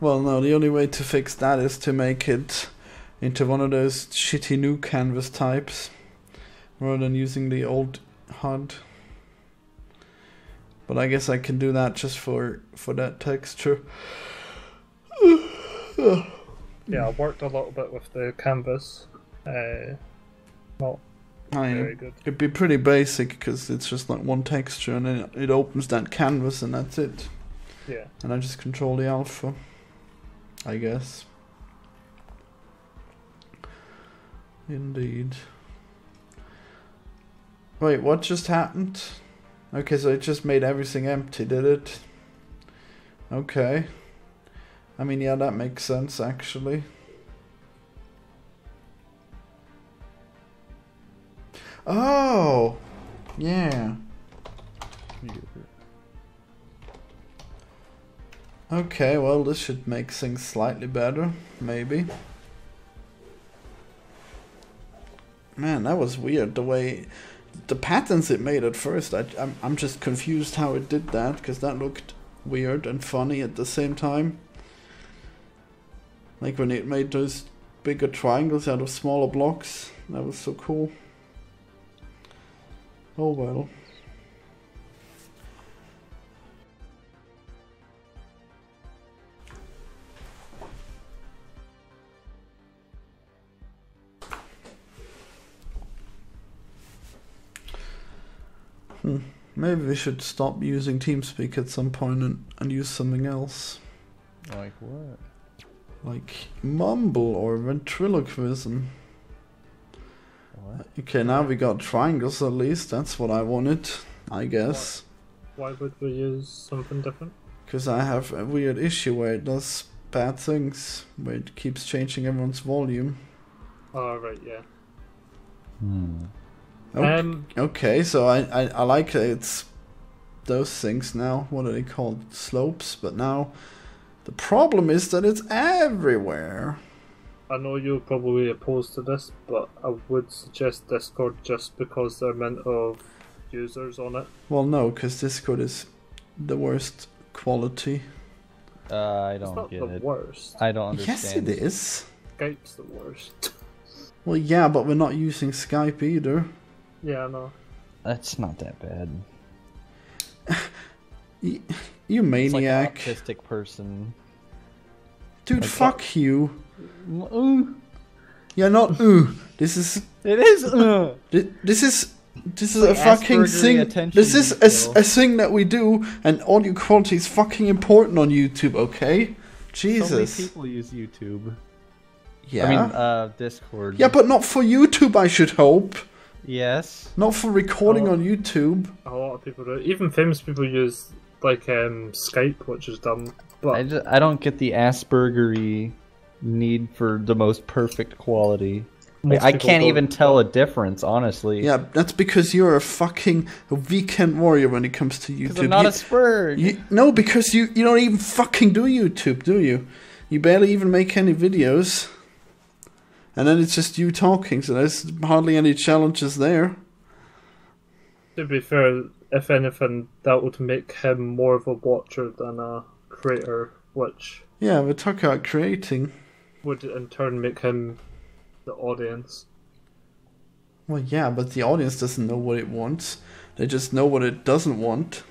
Well, no, the only way to fix that is to make it into one of those shitty new canvas types rather than using the old HUD. But I guess I can do that just for for that texture. Yeah, I worked a little bit with the canvas. Uh not I very mean, good. it'd be pretty basic because it's just like one texture and then it- it opens that canvas and that's it. Yeah. And I just control the alpha. I guess. Indeed. Wait, what just happened? Okay, so it just made everything empty, did it? Okay. I mean, yeah, that makes sense, actually. Oh! Yeah. Okay, well, this should make things slightly better, maybe. Man, that was weird. The way, the patterns it made at first, I, I'm, I'm just confused how it did that because that looked weird and funny at the same time. Like when it made those bigger triangles out of smaller blocks, that was so cool. Oh well. Maybe we should stop using TeamSpeak at some point and, and use something else. Like what? Like Mumble or Ventriloquism. What? Okay, now we got triangles at least. That's what I wanted, I guess. Why would we use something different? Because I have a weird issue where it does bad things, where it keeps changing everyone's volume. Oh, right, yeah. Hmm. Okay, Um, okay so I, I, I like it's those things now. What are they called? Slopes. But now the problem is that it's everywhere. I know you're probably opposed to this, but I would suggest Discord just because they're meant of users on it. Well, no, because Discord is the worst quality. Uh, I don't it's not get the it. worst. I don't Yes, it is. Skype's the worst. Well, yeah, but we're not using Skype either. Yeah, I know. That's not that bad. Y- You It's maniac. like an autistic person. Dude, like- fuck you. Ooh, You're not ooh. This is it is. Uh. thi- this is this is like a fucking thing. This is a, s- detail. a thing that we do, and audio quality is fucking important on YouTube. Okay, Jesus. So many Jesus. people use YouTube. yeah. I mean, uh, Discord. yeah, but not for YouTube. I should hope. Yes. Not for recording Oh. on YouTube. A lot of people do. Even famous people use like um, Skype, which is dumb. But I, just, I don't get the Aspergery need for the most perfect quality. most I can't don't. even tell a difference, honestly. Yeah, that's because you're a fucking weekend warrior when it comes to YouTube. I'm not You- a Spurg. You, no, because you, you don't even fucking do YouTube, do you? You barely even make any videos. And then it's just you talking, so there's hardly any challenges there. To be fair, if anything, that would make him more of a watcher than a creator, which Yeah, we're talking about creating. would in turn make him the audience. Well, yeah, but the audience doesn't know what it wants. They just know what it doesn't want.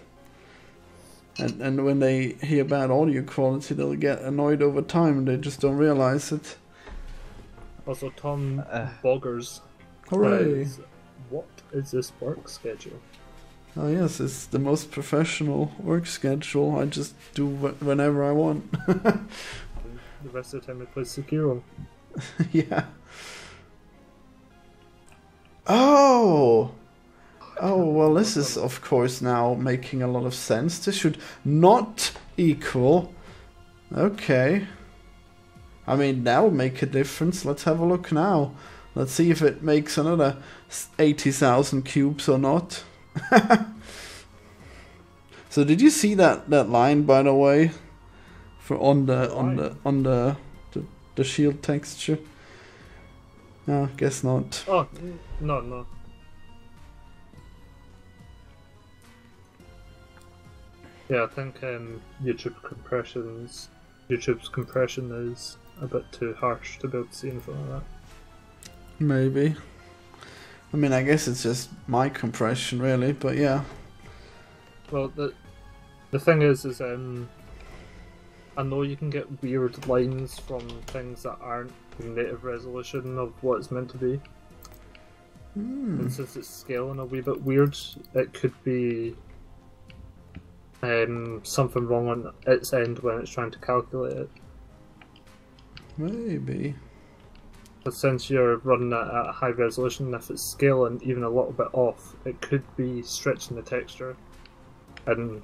And, and when they hear bad audio quality, they'll get annoyed over time and they just don't realize it. Also, Tom Uh. Boggers Hooray! says, "What is this work schedule?" Oh, yes, it's the most professional work schedule. I just do wh- whenever I want. The rest of the time I play Sekiro. yeah. Oh! Oh, well, this is, of course, now making a lot of sense. This should not equal. Okay. I mean, that'll make a difference. Let's have a look now. Let's see if it makes another 80,000 cubes or not. so, did you see that, that line, by the way? For on the on the on the the, the shield texture? No, guess not. Oh no, no. Yeah, I think um, YouTube compressions, YouTube's compression is a bit too harsh to be able to see anything like that. Maybe. I mean, I guess it's just my compression, really. But yeah. Well, the the thing is, is um, I know you can get weird lines from things that aren't the native resolution of what it's meant to be. Hmm. And since it's scaling a wee bit weird, it could be um, something wrong on its end when it's trying to calculate it. Maybe. But since you're running at a high resolution, if it's scaling even a little bit off, it could be stretching the texture and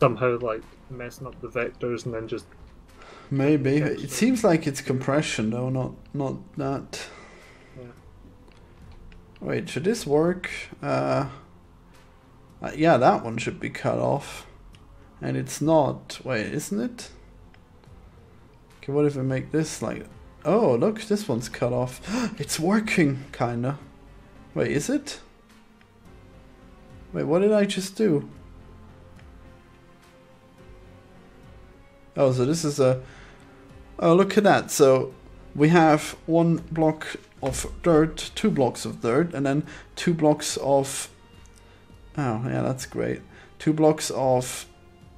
somehow like messing up the vectors and then just Maybe. It seems like it's compression, though, not not that. Yeah. Wait, should this work? Uh, uh, yeah, that one should be cut off. And it's not. Wait, isn't it? Okay, what if we make this like. Oh, look, this one's cut off. it's working, kinda. Wait, is it? Wait, what did I just do? Oh, so this is a. Oh, look at that. So we have one block of dirt, two blocks of dirt, and then two blocks of. Oh, yeah, that's great. Two blocks of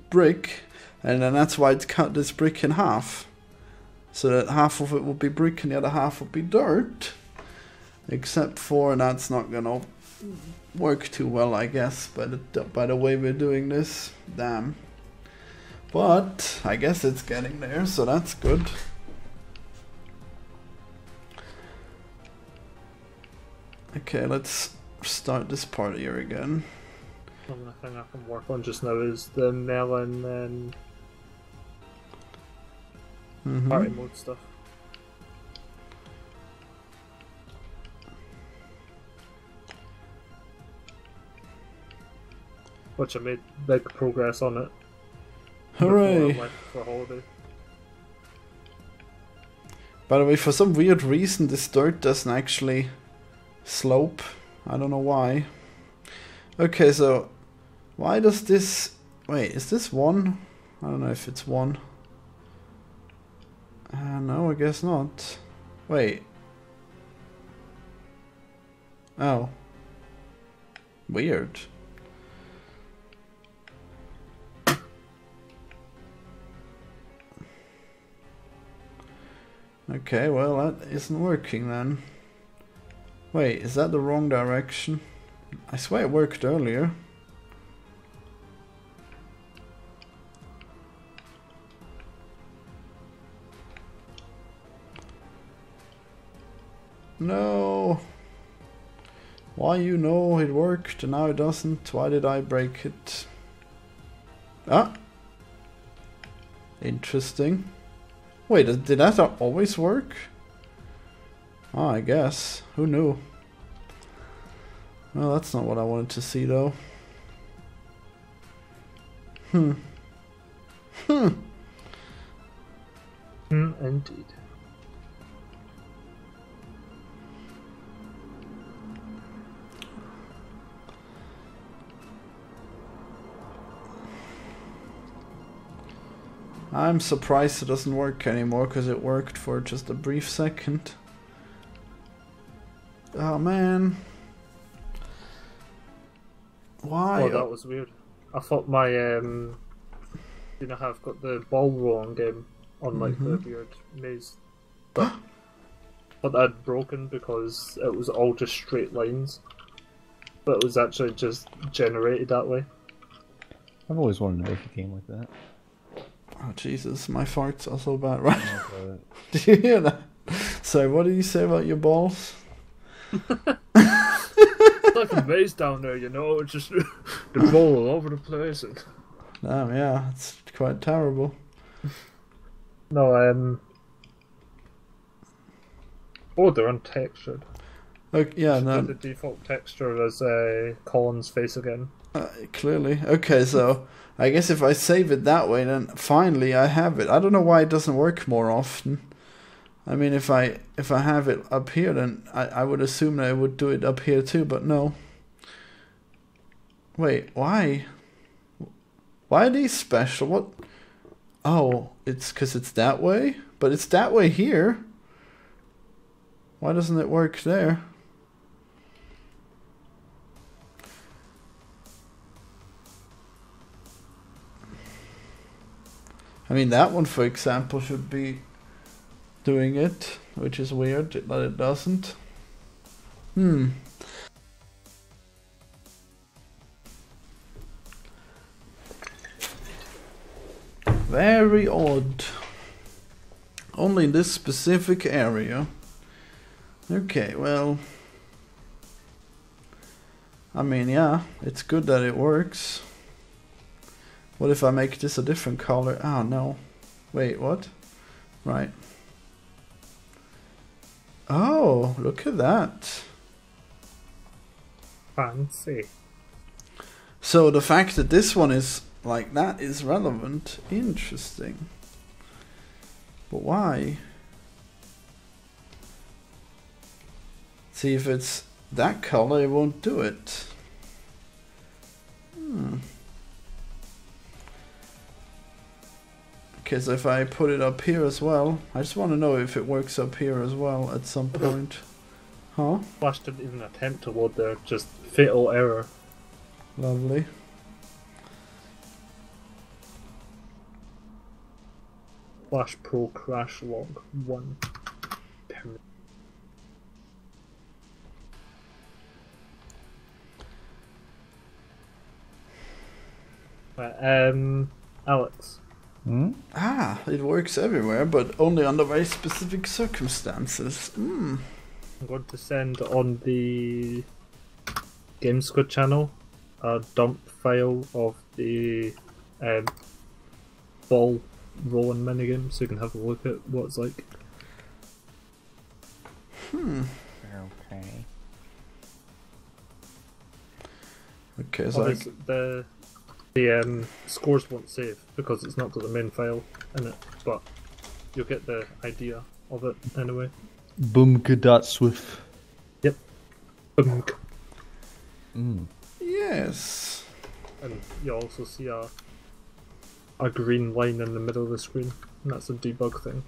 brick, and then that's why it's cut this brick in half. So that half of it will be brick and the other half will be dirt. Except for and that's not gonna work too well, I guess, by the by the way we're doing this. Damn. But I guess it's getting there, so that's good. Okay, let's start this part here again. The only I can work on just now is the melon and Mhm. party mode stuff. Which I made big progress on it. before I Hooray! went for holiday. By the way, for some weird reason, this dirt doesn't actually slope. I don't know why. Okay, so why does this? Wait, is this one? I don't know if it's one. Uh, no, I guess not. Wait. Oh. Weird. Okay, well that isn't working then. Wait, is that the wrong direction? I swear it worked earlier. No. Why you know it worked and now it doesn't? Why did I break it? Ah. Interesting. Wait, did that always work? Oh, I guess. Who knew? Well, that's not what I wanted to see, though. Hmm. Hmm. Hmm, indeed. I'm surprised it doesn't work anymore because it worked for just a brief second. Oh man. Why? Oh, that was weird. I thought my um, you know how I've got the ball rolling game on like the Mhm. weird maze, but but that had broken because it was all just straight lines, but it was actually just generated that way. I've always wanted to make a game like that. Oh Jesus, my farts are so bad, right? Did you hear that? So, what did you say about your balls? It's like a maze down there, you know, it's just the ball all over the place. And... Damn, yeah, it's quite terrible. No, um. Oh, they're untextured. Okay, yeah, no, the default texture as uh, Colin's face again. Uh, clearly. Okay, so I guess if I save it that way, then finally I have it. I don't know why it doesn't work more often. I mean, if I if I have it up here, then I, I would assume that I would do it up here too, but no. Wait, why? Why are these special? What? Oh, it's because it's that way? But it's that way here. Why doesn't it work there? I mean, that one, for example, should be doing it, which is weird that it doesn't. Hmm. Very odd. Only in this specific area. Okay, well. I mean, yeah, it's good that it works. What if I make this a different color? Oh no. Wait, what? Right. Oh, look at that. Fancy. So the fact that this one is like that is relevant. Interesting. But why? See if it's that color, it won't do it. Hmm. Because if I put it up here as well, I just want to know if it works up here as well at some point. Huh? Flashed it in an attempt to load there, just fatal error. Lovely. Flash Pro crash log 1. Right, um, Alex. Hmm? Ah, it works everywhere, but only under very specific circumstances. Hmm. I'm going to send on the Game Squid channel a dump file of the um, ball rolling minigame so you can have a look at what it's like. Hmm. Okay. Okay, so I, the the um, scores won't save because it's not got the main file in it, but you'll get the idea of it anyway. boom Boomka.swift. Um, Mm. yes. And you also see a a green line in the middle of the screen, and that's a debug thing.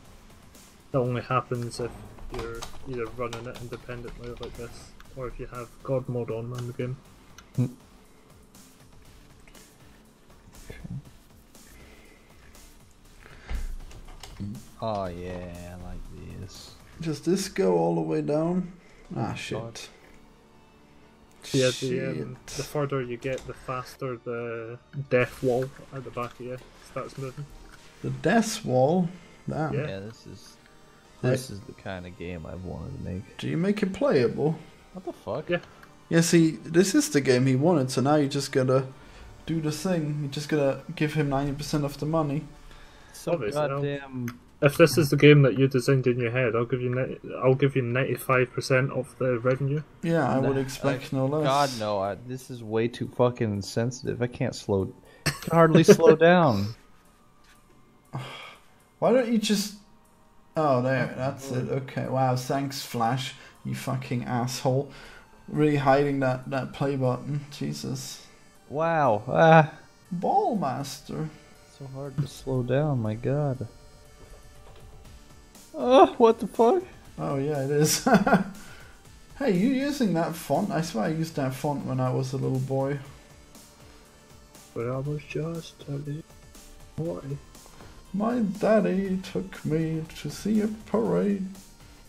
That only happens if you're either running it independently like this, or if you have God mode on in the game. Oh yeah, I like this. Does this go all the way down? Ah, shit. God. Yeah, the, Shit. um, the further you get, the faster the death wall at the back of you starts moving. The death wall. Damn. Yeah. Yeah, this is this is the kind of game I've wanted to make. Do you make it playable? What the fuck? Yeah. Yeah, see, this is the game he wanted, so now you just gotta do the thing. You just gotta give him 90% of the money. So Obviously, goddamn. If this is the game that you designed in your head, I'll give you ni- I'll give you ninety five percent of the revenue. Yeah, I would Nah, expect no less. God no! I, this is way too fucking insensitive. I can't slow. Can hardly slow down. Why don't you just. Oh, there, that's it. Okay, wow, thanks, Flash, you fucking asshole. Really hiding that, that play button. Jesus. Wow. Ah. Ballmaster. So hard to slow down. My God. Oh, what the fuck? Oh, yeah, it is. hey, you using that font? I swear I used that font when I was a little boy. But I was just a little boy. My daddy took me to see a parade.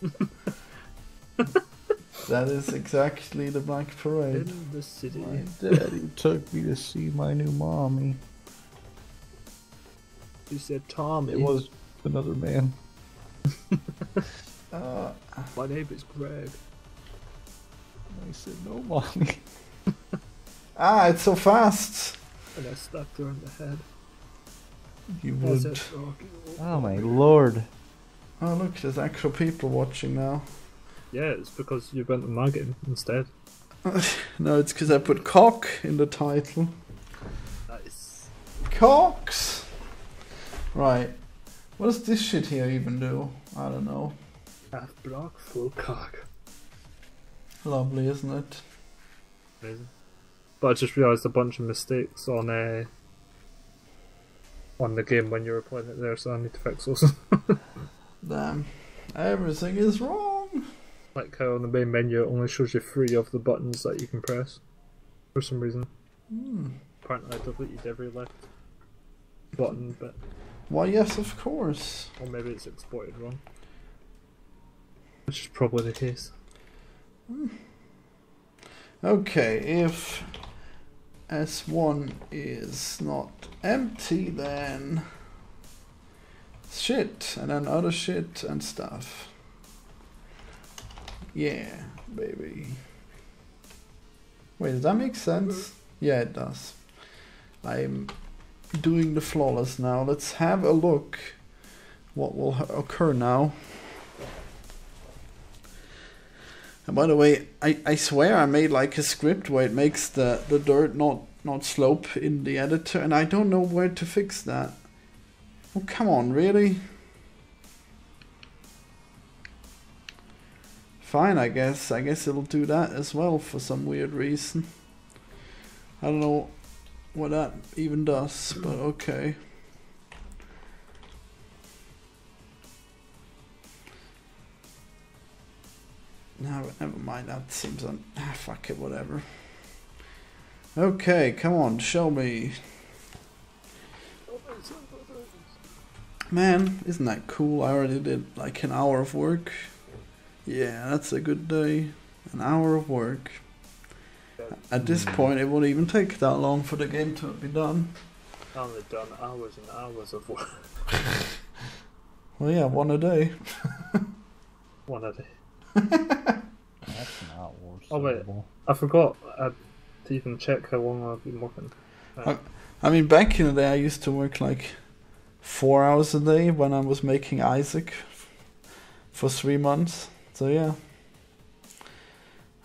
that is exactly the Black Parade. In the city. My daddy took me to see my new mommy. He said, Tommy. It was another man. Uh, My name is Greg. I said, no, mommy. ah, it's so fast. And I slapped her in the head. You would. Oh my lord. Oh, look, there's actual people watching now. Yeah, it's because you went my instead. No, it's because I put cock in the title. Nice. Cocks! Right. What does this shit here even do? I don't know. Half block, full cock. Lovely, isn't it? Amazing. But I just realised a bunch of mistakes on uh, on the game when you were playing it there, so I need to fix those. Damn. Everything is wrong. like how on the main menu it only shows you three of the buttons that you can press for some reason. Hmm. Apparently I deleted every left button, but Why, yes, of course. or maybe it's exported wrong. Which is probably the case. Hmm. Okay, if S1 is not empty, then shit, and then other shit and stuff. Yeah, baby. Wait, does that make sense? Mm-hmm. Yeah, it does. I'm doing the flawless now. Let's have a look what will occur now. And by the way, I, I swear I made like a script where it makes the, the dirt not, not slope in the editor, and I don't know where to fix that. Oh, come on, really? Fine, I guess. I guess it'll do that as well for some weird reason. I don't know what that even does, but okay. No, never mind. That seems un. Ah, fuck it, whatever. Okay, come on, show me. Man, isn't that cool? I already did like an hour of work. Yeah, that's a good day. An hour of work. At this point, it won't even take that long for the game to be done. I only done hours and hours of work. Well, yeah, one a day. One a day. That's not worse. Oh, wait. I forgot uh, to even check how long I've been working. Uh, I mean, back in the day, I used to work like four hours a day when I was making Isaac for three months. So yeah,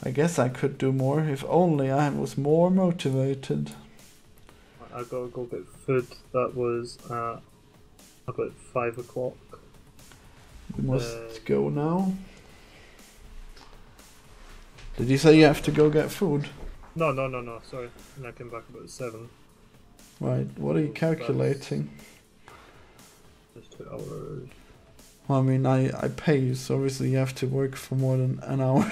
I guess I could do more if only I was more motivated. I gotta go get food. That was at about five o'clock. We must Uh, go now. Did you say you have to go get food? No, no, no, no. Sorry, and I came back about seven. Right. What are you that's- calculating? Just two hours. Well, I mean, I I pay you, so obviously you have to work for more than an hour.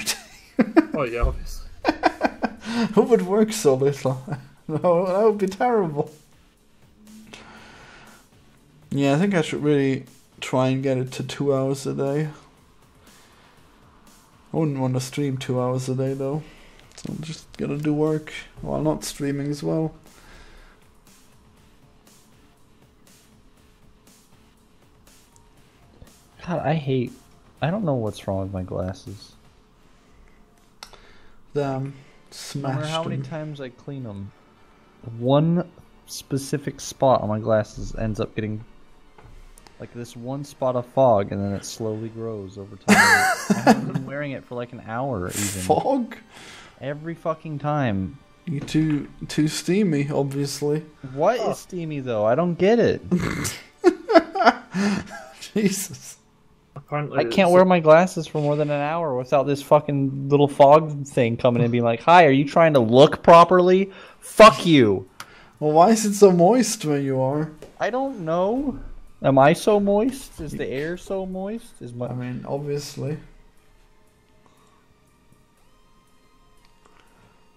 A day. Oh yeah, obviously. Who would work so little? no, that would be terrible. Yeah, I think I should really try and get it to two hours a day. I wouldn't want to stream two hours a day though. So I'm just gonna do work while not streaming as well. God, I hate. I don't know what's wrong with my glasses. Matter smashed how many them. times I clean them, one specific spot on my glasses ends up getting like this one spot of fog, and then it slowly grows over time. I haven't been wearing it for like an hour, even Fog? every fucking time. You too too steamy, obviously. What is ah. steamy though? I don't get it. Jesus. Apparently, I can't wear my glasses for more than an hour without this fucking little fog thing coming in and being like, "Hi, are you trying to look properly? Fuck you." Well, why is it so moist where you are? I don't know. Am I so moist? Is the air so moist? Is my I mean, obviously.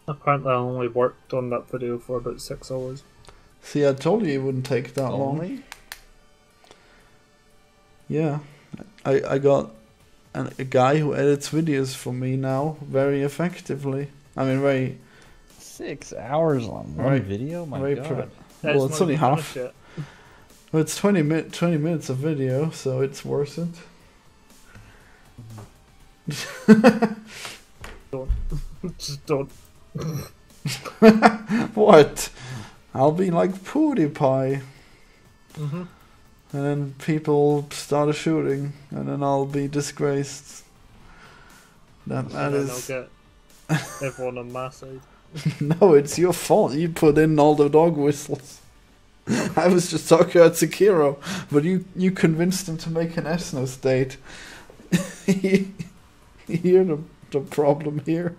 Apparently, I only worked on that video for about six hours. See, I told you it wouldn't take that long. only? Yeah, I I got an, a guy who edits videos for me now very effectively. I mean, very Six hours on one Right. video? My very. god. Pro- well, it's only half. finished. Well, it's 20, mi- 20 minutes of video, so it's worth it. Just don't. What? I'll be like PewDiePie, Mm-hmm. And then people start a shooting, and then I'll be disgraced. That that and is I'll get everyone on my side. no, it's your fault. You put in all the dog whistles. I was just talking about Sekiro, but you you convinced him to make an ethnostate. You're the the problem here.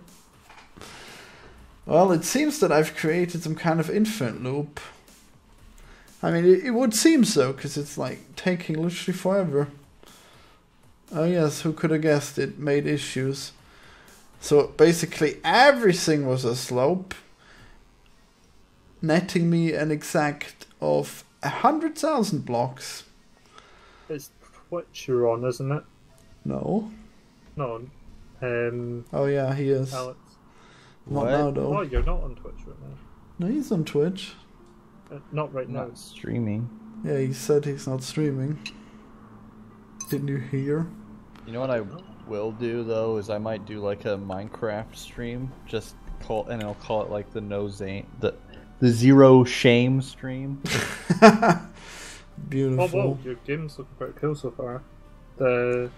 Well, it seems that I've created some kind of infinite loop. I mean, it, it would seem so, because it's like taking literally forever. Oh yes, who could have guessed it made issues. So basically everything was a slope, netting me an exact of a hundred thousand blocks. It's Twitch you're on, isn't it? No. No. Um, Oh yeah, he is. Alex. Not What? now Oh, though. you're not on Twitch right now. No, he's on Twitch. Uh, not right now. Not streaming. Yeah, he said he's not streaming. Didn't you hear? You know what I will do though is I might do like a Minecraft stream, just call and I'll call it like the no zane the the zero shame stream. Beautiful. Oh, Beautiful. your game's looking pretty cool so far. The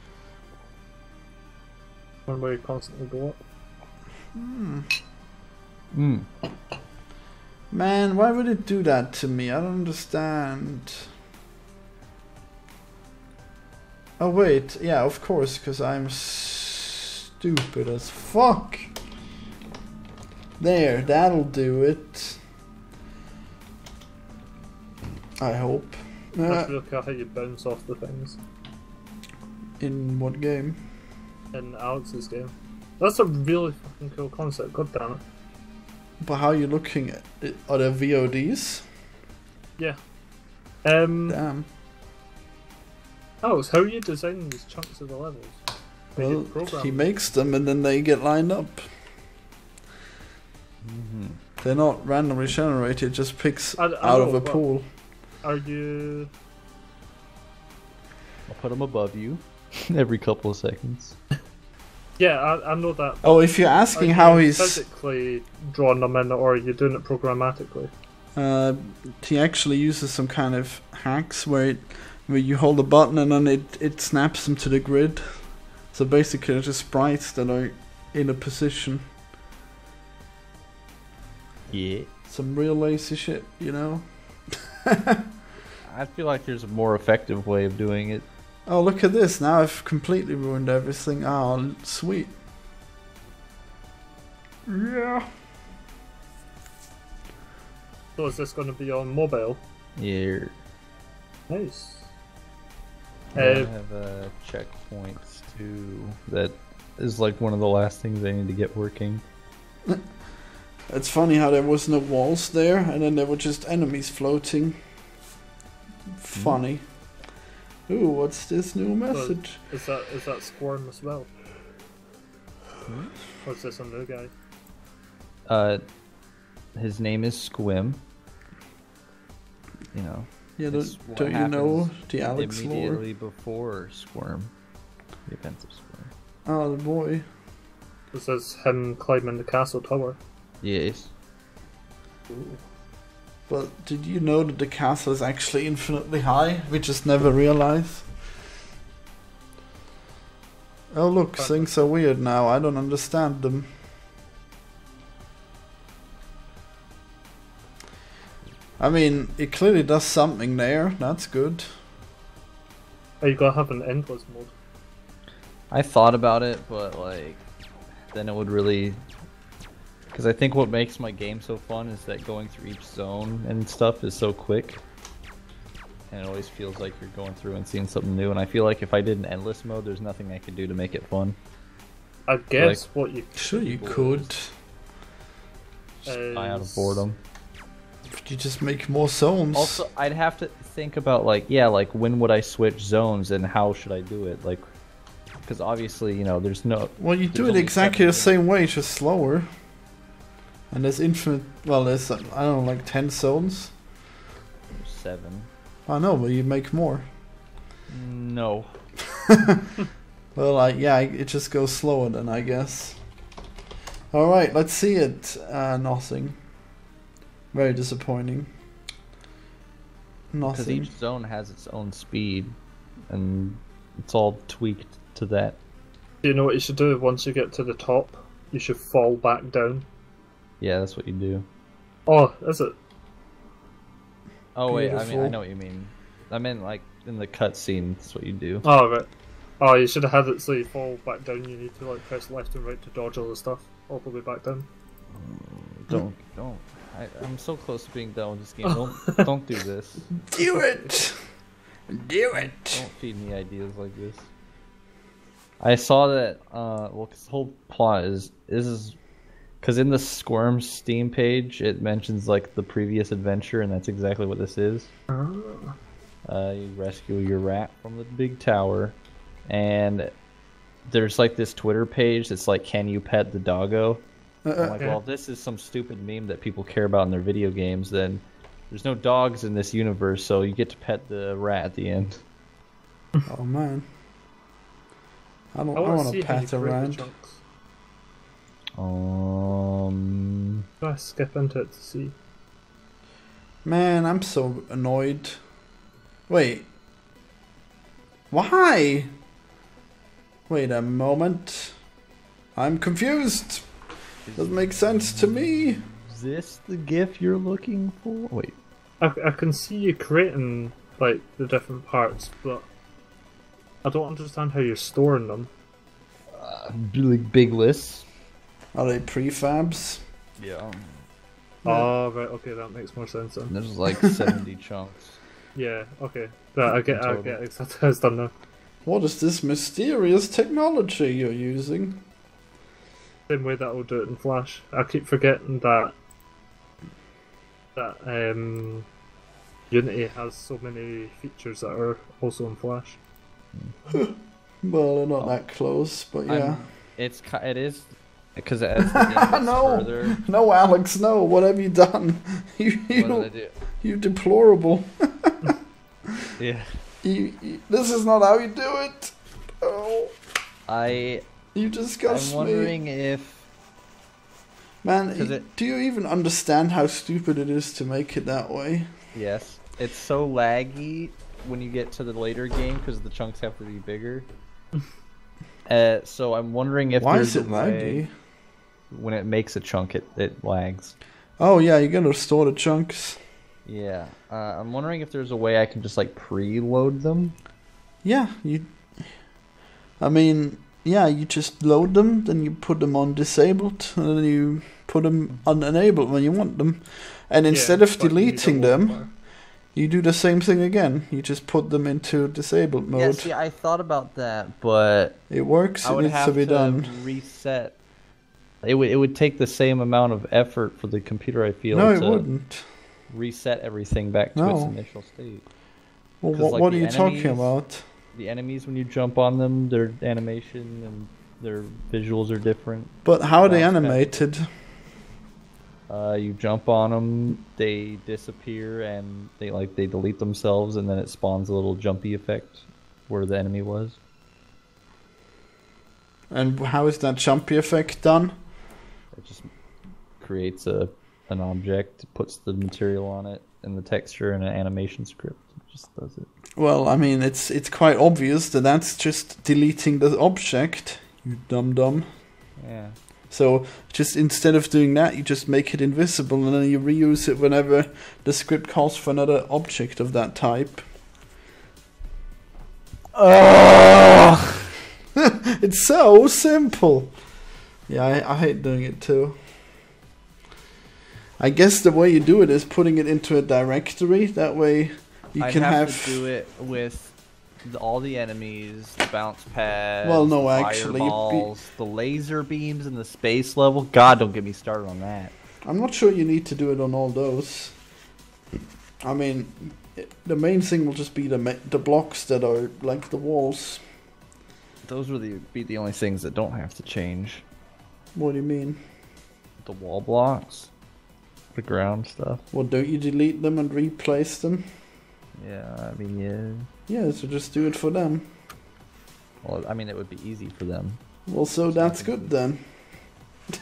one where you constantly go up. Hmm. Man, why would it do that to me? I don't understand. Oh wait, yeah, of course, because I'm stupid as fuck. There, that'll do it. I hope. Uh, Let's look at how you bounce off the things in what game? in Alex's game. That's a really fucking cool concept. God damn it. But how are you looking at it? Are there VODs? Yeah. Um, Damn. Alex, how are you designing these chunks of the levels? Well, he makes them and then they get lined up. hmm They're not randomly generated, it just picks I- I out of a but- pool. Are you? I'll put them above you every couple of seconds. Yeah, I, I know that. Oh, if you're Are asking you how he's. physically drawing them in, or you're you doing it programmatically? Uh, he actually uses some kind of hacks where it, where you hold a button and then it, it snaps them to the grid. So basically, it's just sprites that are in a position. Yeah. Some real lazy shit, you know. I feel like there's a more effective way of doing it. Oh, look at this! Now I've completely ruined everything. Oh, sweet. Yeah. So is this going to be on mobile? Yeah. Nice. I Uh, have uh, checkpoints too. That is like one of the last things I need to get working. It's funny how there was no walls there, and then there were just enemies floating. Funny. Ooh, what's this new message? Is that is that Squirm as well? Or is this a new guy? Uh, his name is Squim. You know, Yeah, it's don't, don't you know the Alex lore? immediately before Squirm, the events of Squirm. Oh, the boy. This is him climbing the castle tower. Yes. But did you know that the castle is actually infinitely high? We just never realized. Oh look, Fun. things are weird now. I don't understand them. I mean, it clearly does something there. That's good. Oh, you gotta have an endless mode. I thought about it, but like, then it would really. Because I think what makes my game so fun is that going through each zone and stuff is so quick. And it always feels like you're going through and seeing something new. And I feel like if I did an endless mode, there's nothing I could do to make it fun. I guess what you Sure, you could. Just die out of Is- boredom. You just make more zones. Also, I'd have to think about like, yeah, like when would I switch zones and how should I do it? Like, because obviously, you know, there's no well, you do it exactly the same way, just slower. And there's infinite. Well, there's I don't know, like ten zones. seven. I know, but you make more. No. Well, I, yeah, it just goes slower then, I guess. Alright, let's see it. Uh, nothing. Very disappointing. Because Nothing. each zone has its own speed, and it's all tweaked to that. Do you know what you should do once you get to the top? You should fall back down. Yeah, that's what you do. Oh, is it? Oh wait, I mean I know what you mean. I meant like in the cutscene, that's what you do. Oh, right. Oh, you should have had it so you fall back down. You need to like press left and right to dodge all the stuff all the way back down. Don't, don't. I, I'm so close to being done with this game. Don't, don't do this. Do it! Do it! Don't feed me ideas like this. I saw that. Uh, well, 'cause the whole plot is this is because in the Squirm Steam page it mentions like the previous adventure, and that's exactly what this is. Uh, you rescue your rat from the big tower, and there's like this Twitter page that's like, "Can you pet the doggo?" I'm Uh, like, Yeah. well, if this is some stupid meme that people care about in their video games, then there's no dogs in this universe, so you get to pet the rat at the end. oh man. I don't. I I, want want to see to how Um, Try to skip into it to see. Man, I'm so annoyed. Wait. Why? Wait a moment. I'm confused. Doesn't make sense to me. is this the GIF you're looking for? Wait, I, I can see you creating like the different parts, but I don't understand how you're storing them. like big lists. Are they prefabs? Yeah. Oh, right. Okay, that makes more sense then. There's like 70 chunks. Yeah. Okay. Right, I get. I get exactly how it's done now. What is this mysterious technology you're using? Same way that will do it in Flash. I keep forgetting that that um, Unity has so many features that are also in Flash. Well, they're not Oh. that close, but yeah. I'm, it's it is because as No. further, No, Alex, no. What have you done? You, what did I you, do? you deplorable. Yeah, You, you, this is not how you do it. Oh, I you disgust I'm wondering if Man, you- it- do you even understand how stupid it is to make it that way? yes, it's so laggy when you get to the later game because the chunks have to be bigger. uh, so I'm wondering if Why is it a way- laggy? When it makes a chunk, it it lags. Oh yeah, you gotta store the chunks. Yeah, uh, I'm wondering if there's a way I can just like preload them. Yeah, you. I mean, yeah, you just load them, then you put them on disabled, and then you put them on enabled when you want them. And instead Yeah, of but you need a deleting them, wallpaper. you do the same thing again. You just put them into disabled mode. Yeah, see, I thought about that, but it works. I It would needs have to be to done. reset. It would it would take the same amount of effort for the computer. I feel No, it to wouldn't. reset everything back to its initial state. Well, what, like, what are you talking about? The enemies, when you jump on them, their animation and their visuals are different. But how are they animated? Uh, you jump on them, they disappear, and they like they delete themselves, and then it spawns a little jumpy effect where the enemy was. And how is that jumpy effect done? It just creates a an object, puts the material on it, and the texture and an animation script. It just does it. Well, I mean, it's it's quite obvious that that's just deleting the object. You dumb dumb. Yeah. So just instead of doing that, you just make it invisible, and then you reuse it whenever the script calls for another object of that type. Oh! it's so simple. Yeah, I, I hate doing it too. I guess the way you do it is putting it into a directory. That way, you I can have, have. to do it with the, all the enemies, the bounce pads, Well, no, the actually, it'd be- fireballs, the laser beams, and the space level. God, don't get me started on that. I'm not sure you need to do it on all those. I mean, it- the main thing will just be the the blocks that are like the walls. Those would the, be the only things that don't have to change. What do you mean? The wall blocks, the ground stuff. Well, don't you delete them and replace them? Yeah, I mean, yeah. Yeah, so just do it for them. Well, I mean, it would be easy for them. Well, so that's good then.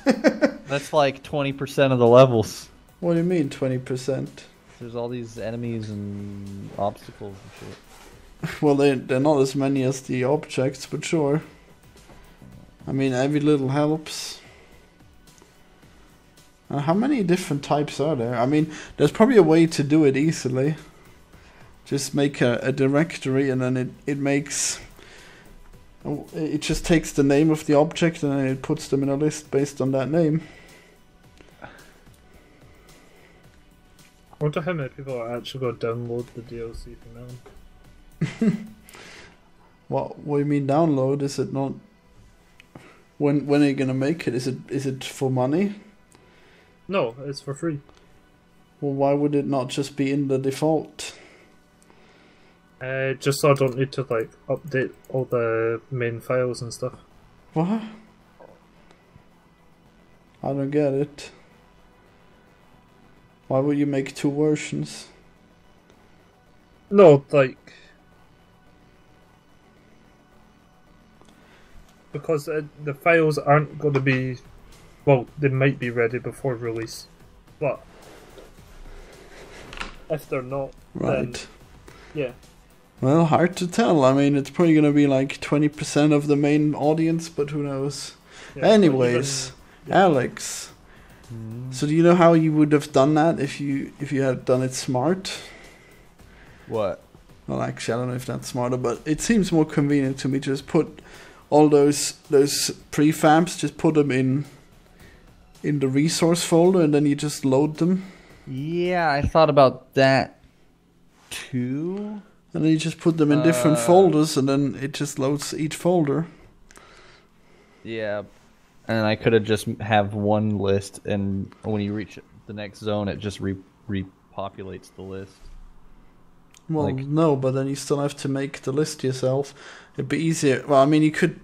That's like 20% of the levels. What do you mean, twenty percent? There's all these enemies and obstacles and shit. Well, they they're not as many as the objects, but sure. I mean, every little helps. Uh, how many different types are there? I mean, there's probably a way to do it easily. Just make a, a directory and then it, it makes. oh, It just takes the name of the object and then it puts them in a list based on that name. I wonder how many people are actually going to download the DLC for now. What what do you mean download? Is it not? When when are you gonna make it? Is it is it for money? No, it's for free. Well, why would it not just be in the default? Uh, just so I don't need to like update all the main files and stuff. What? I don't get it. Why would you make two versions? No, like because uh, the files aren't going to be. Well, they might be ready before release, but if they're not, Right. Then- yeah, Well, hard to tell. I mean, it's probably gonna be like twenty percent of the main audience, but who knows? yeah Anyways, even- yeah. Alex. Hmm. So do you know how you would have done that if you if you had done it smart? What? Well, actually, I don't know if that's smarter, but it seems more convenient to me. To just put all those those prefabs, just put them in in the resource folder, and then you just load them, Yeah, I thought about that too. and then you just put them in different Uh. folders, and then it just loads each folder. Yeah, and I could have just have one list, and when you reach the next zone, it just re- repopulates the list. Well, Like- no, but then you still have to make the list yourself. It'd be easier. Well, I mean, you could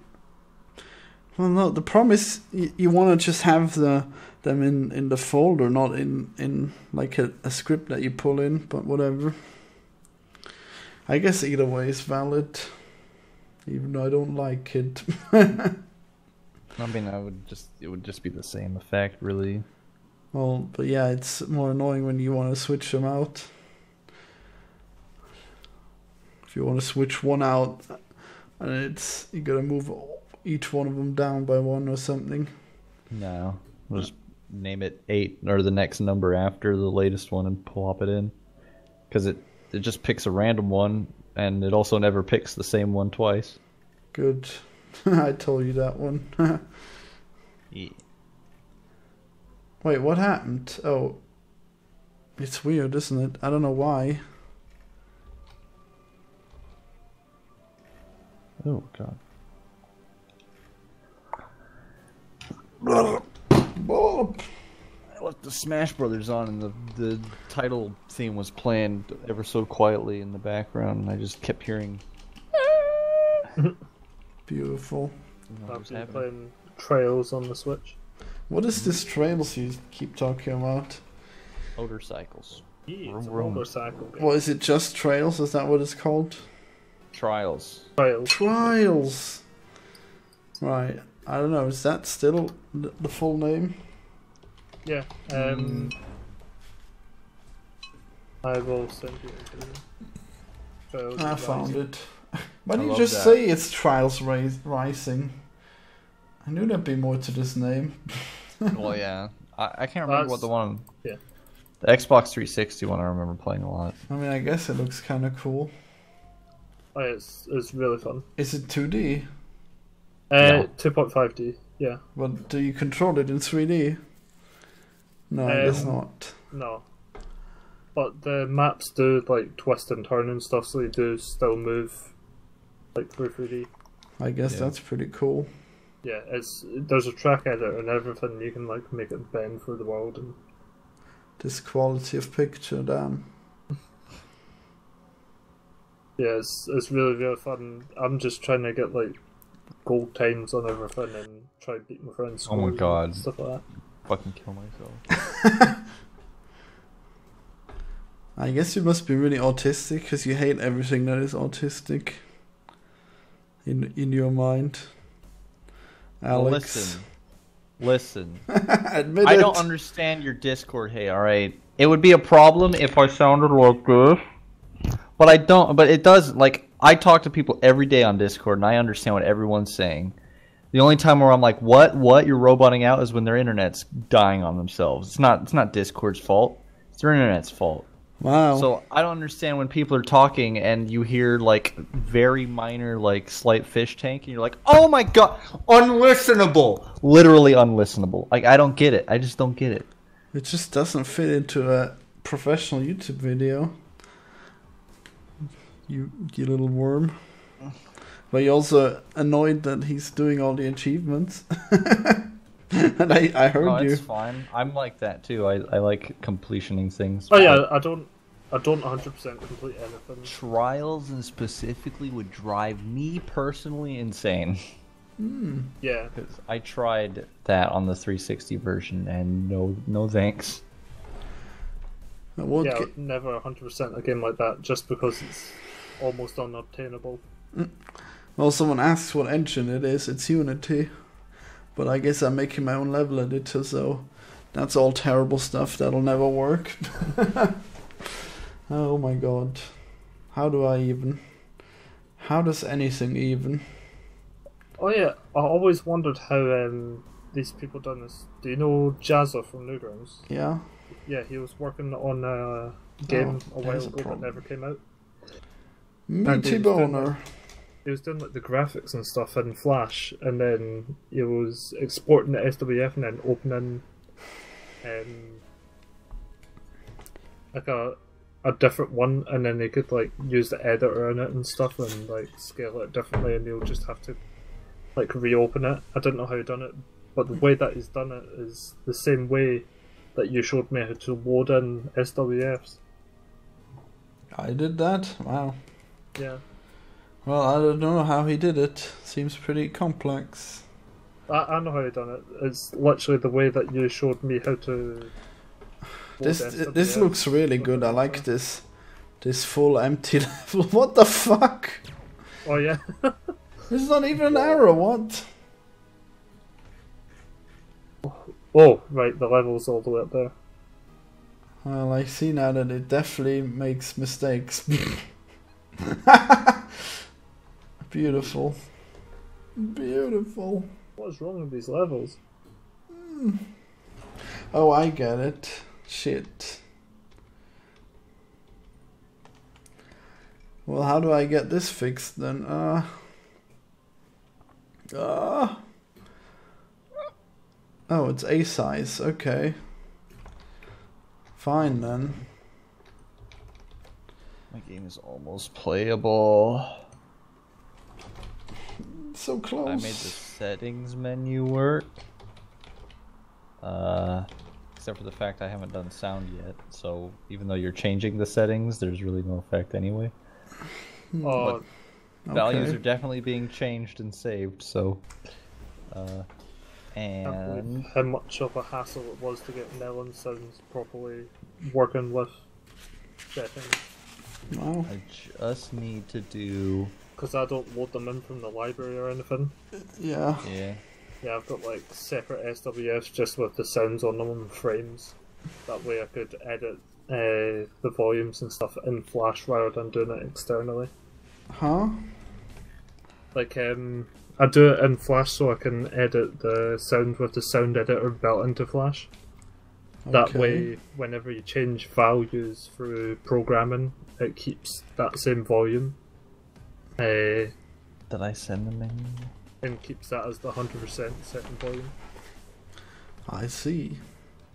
Well, no. The problem is you, you want to just have the them in in the folder, not in in like a, a script that you pull in. But whatever. I guess either way is valid, even though I don't like it. I mean, I would just it would just be the same effect, really. well, but yeah, it's more annoying when you want to switch them out. If you want to switch one out, and it's you gotta move each one of them down by one or something. No, we'll just name it eight or the next number after the latest one and plop it in, because it it just picks a random one and it also never picks the same one twice. Good. I told you that one. Yeah. Wait, what happened? Oh. It's weird, isn't it? I don't know why. Oh god. I left the Smash Brothers on, and the the title theme was playing ever so quietly in the background, and I just kept hearing. Beautiful. what I've been playing Trails on the Switch. What is this trails you keep talking about? Motorcycles. Yeah, it's a motorcycle game. What is it? Just trails? Is that what it's called? Trials. Trails. Trials. Right. I don't know. Is that still the full name? Yeah. Um, I will send you the I found it. Why I do you just that. say it's Trials Ri- Rising? I knew there'd be more to this name. well, yeah. I, I can't remember what the one. yeah. The Xbox 360 one I remember playing a lot. I mean, I guess it looks kind of cool. Oh, it's it's really fun. Is it 2D? Uh, Yeah. 2.5D. Yeah. But do you control it in 3D? No, I guess Um, not. No. But the maps do like twist and turn and stuff, so you do still move like through 3D. I guess Yeah. that's pretty cool. Yeah, it's there's a track editor and everything. You can like make it bend through the world and This quality of picture, damn. yeah, it's it's really really fun. I'm just trying to get like gold times on everything and try to beat my friends. Oh my God. stuff like that. Fucking kill myself. I guess you must be really autistic because you hate everything that is autistic. In in your mind, Well, Alex. listen. Listen. Admit I it. don't understand your Discord hey, alright? It would be a problem if I sounded like this. But I don't but it does like I talk to people every day on Discord and I understand what everyone's saying. The only time where I'm like, What, what, you're roboting out is when their internet's dying on themselves. It's not it's not Discord's fault. It's their internet's fault. Wow. So I don't understand when people are talking and you hear like very minor like slight fish tank and you're like, "Oh my god, unlistenable." Literally unlistenable. Like I don't get it. I just don't get it. It just doesn't fit into a professional YouTube video. You, you little worm. But you're also annoyed that he's doing all the achievements. and I, I heard Oh, you. it's fine. I'm like that too. I, I like completioning things. Oh yeah, I don't I don't 100 percent complete anything. Trials and specifically would drive me personally insane. Hmm. Yeah, Because I tried that on the 360 version and no no thanks. What yeah, ga- never 100 percent a game like that just because it's almost unobtainable. well, someone asks what engine it is. It's Unity. But I guess I'm making my own level editor, so that's all terrible stuff that'll never work. oh my god. How do I even? How does anything even? Oh yeah, I always wondered how um, these people done this. Do you know Jazza from Newgrounds? Yeah? Yeah, he was working on a game Oh, a while there's a ago that never came out. Meaty Dude, boner. He was doing like the graphics and stuff in Flash, and then he was exporting the SWF and then opening um, like a a different one, and then they could like use the editor in it and stuff, and like scale it differently, and they'll just have to like reopen it. I don't know how he done it, but the way that he's done it is the same way that you showed me how to load in SWFs. I did that? Wow. Yeah. Well, I don't know how he did it. Seems pretty complex. I, I know how he done it. It's literally the way that you showed me how to. This this looks really good. I like this this full empty level. What the fuck? Oh yeah. There's not even an arrow. What? oh right, the level's all the way up there. Well, I see now that it definitely makes mistakes. Beautiful. Beautiful. What is wrong with these levels? Oh, I get it. Shit. Well, how do I get this fixed then? Uh. Uh. Oh, it's A size. Okay. Fine then. My game is almost playable. So close. I made the settings menu work. Uh, except for the fact I haven't done sound yet. So even though you're changing the settings, there's really no effect anyway. Oh, Values Okay. are definitely being changed and saved. So, uh, and how much of a hassle it was to get Melon sounds properly working with settings. Wow. I just need to do Because I don't load them in from the library or anything. Yeah. yeah. Yeah, I've got like separate SWFs just with the sounds on them and frames. That way I could edit uh, the volumes and stuff in Flash rather than doing it externally. Huh? Like, um, I do it in Flash so I can edit the sound with the sound editor built into Flash. That Okay. way, whenever you change values through programming, it keeps that same volume. Uh, Did I send the menu? and keeps that as the 100% setting volume. I see.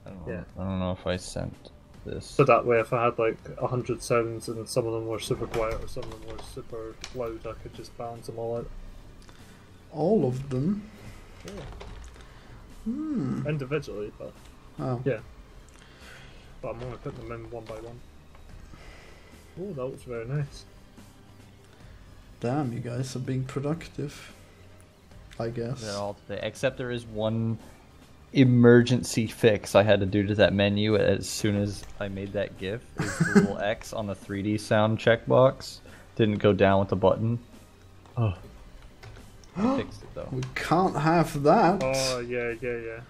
I don't. Yeah. I don't know if I sent this. So that way, if I had like 100 sounds and some of them were super quiet or some of them were super loud, I could just balance them all out. All of them. Yeah. Hmm. Individually, but Oh. yeah. But I'm only putting them in one by one. Oh, that looks very nice. Damn, you guys are being productive. I guess. They're all today, except there is one emergency fix I had to do to that menu as soon as I made that GIF. Is the little X on the 3D sound checkbox didn't go down with the button. Oh, I fixed it though. We can't have that. Oh, yeah, yeah, yeah.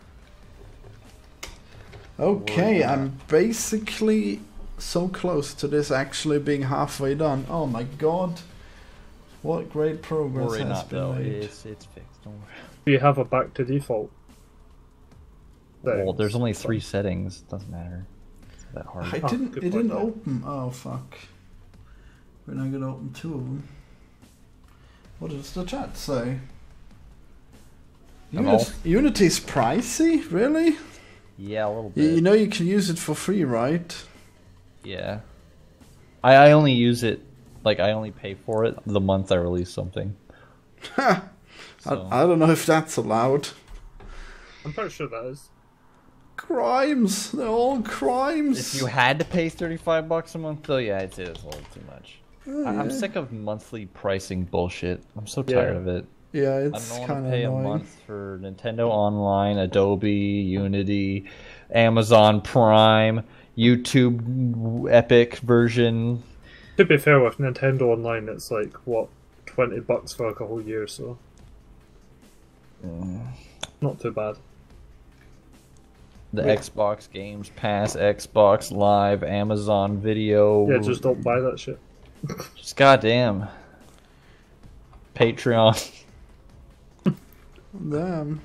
Okay, I'm basically so close to this actually being halfway done. Oh my god. What great progress Worry has not been though. made. It's it's fixed. Don't worry. Do you have a back to default? Well, there's only three settings. Doesn't matter. It's that hard. I Oh, didn't. good It didn't yeah. open. Oh fuck. We're not gonna open two of them. What does the chat say? Unit- Unity's pricey, really? Yeah, a little You, bit. you know you can use it for free, right? Yeah. I, I only use it like I only pay for it the month I release something. Ha! So, I, I don't know if that's allowed. I'm pretty sure that is. Crimes. They're all crimes. if you had to pay thirty five bucks a month though, yeah, I'd say that's a little too much. Oh, I, I'm yeah. sick of monthly pricing bullshit. I'm so Yeah. tired of it. Yeah, I it's don't want kind to of pay annoying. a month for Nintendo Online, Adobe, Unity, Amazon Prime, YouTube Epic version. To be fair, with Nintendo Online, it's like, what, 20 bucks for like a whole year, so. Mm. Not too bad. The Wait. Xbox Games Pass, Xbox Live, Amazon Video. Yeah, just don't buy that shit. Just goddamn. Patreon. Damn.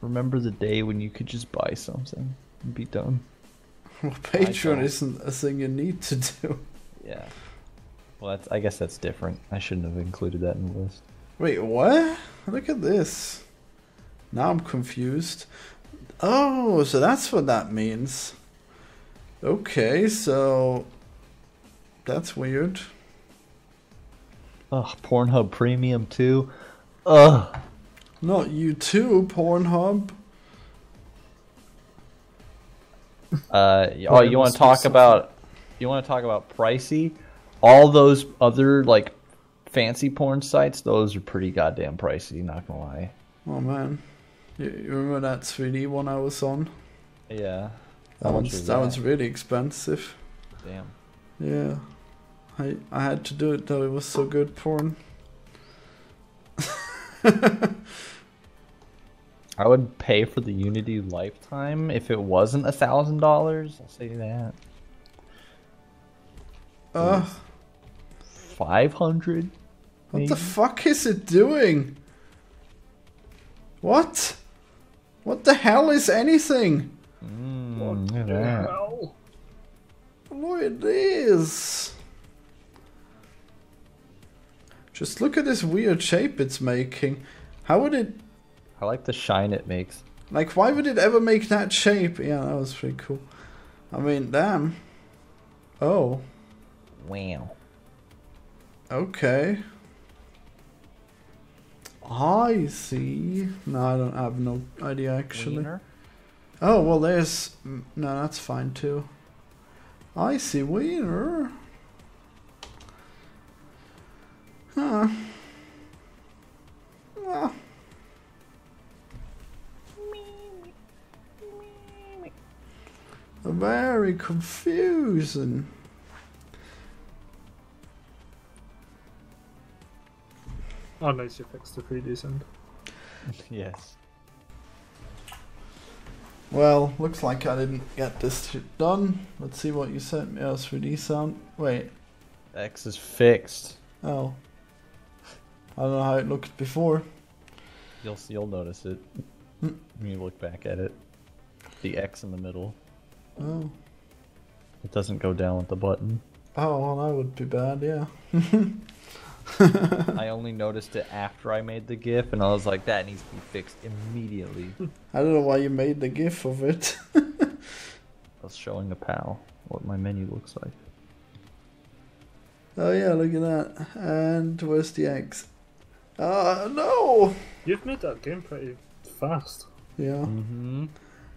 Remember the day when you could just buy something and be done? Well, Patreon isn't a thing you need to do. Yeah. Well, that's. I guess that's different. I shouldn't have included that in the list. Wait, what? Look at this. Now I'm confused. Oh, so that's what that means. Okay, so that's weird. Ugh, Pornhub Premium too. Ugh. Not you too, Pornhub. Uh, oh, you want to talk about? You want to talk about pricey? All those other like fancy porn sites, those are pretty goddamn pricey. Not gonna lie. Oh man, you, you remember that 3D one I was on? Yeah. That How one's that that? one's really expensive. Damn. Yeah, I I had to do it though. It was so good porn. I would pay for the Unity lifetime if it wasn't a thousand dollars. I'll say that. Uh, Five hundred. what Maybe. the fuck is it doing? What? What the hell is anything? Mm, look at the hell? Look at this. Just look at this weird shape it's making. How would it I like the shine it makes. Like, why would it ever make that shape? Yeah, that was pretty cool. I mean, damn. Oh, Wow. okay. I see. No, I don't I have no idea actually. Wiener? Oh, well, there's. mm, No, that's fine too. I see Wiener. Huh. Well. Very confusing. Oh, nice, you fixed the 3D sound. Yes. Well, looks like I didn't get this shit done. Let's see what you sent me. Uh, oh, 3D sound. Wait. X is fixed. Oh. I don't know how it looked before. You'll you'll notice it Hmm. when you look back at it. The X in the middle. Oh. It doesn't go down with the button. Oh, well, that would be bad, yeah. I only noticed it after I made the GIF, and I was like, that needs to be fixed immediately. I don't know why you made the gif of it. I was showing a pal what my menu looks like. oh, yeah, look at that. And where's the X? Ah, no! You've made that game pretty fast. Yeah. Mm-hmm.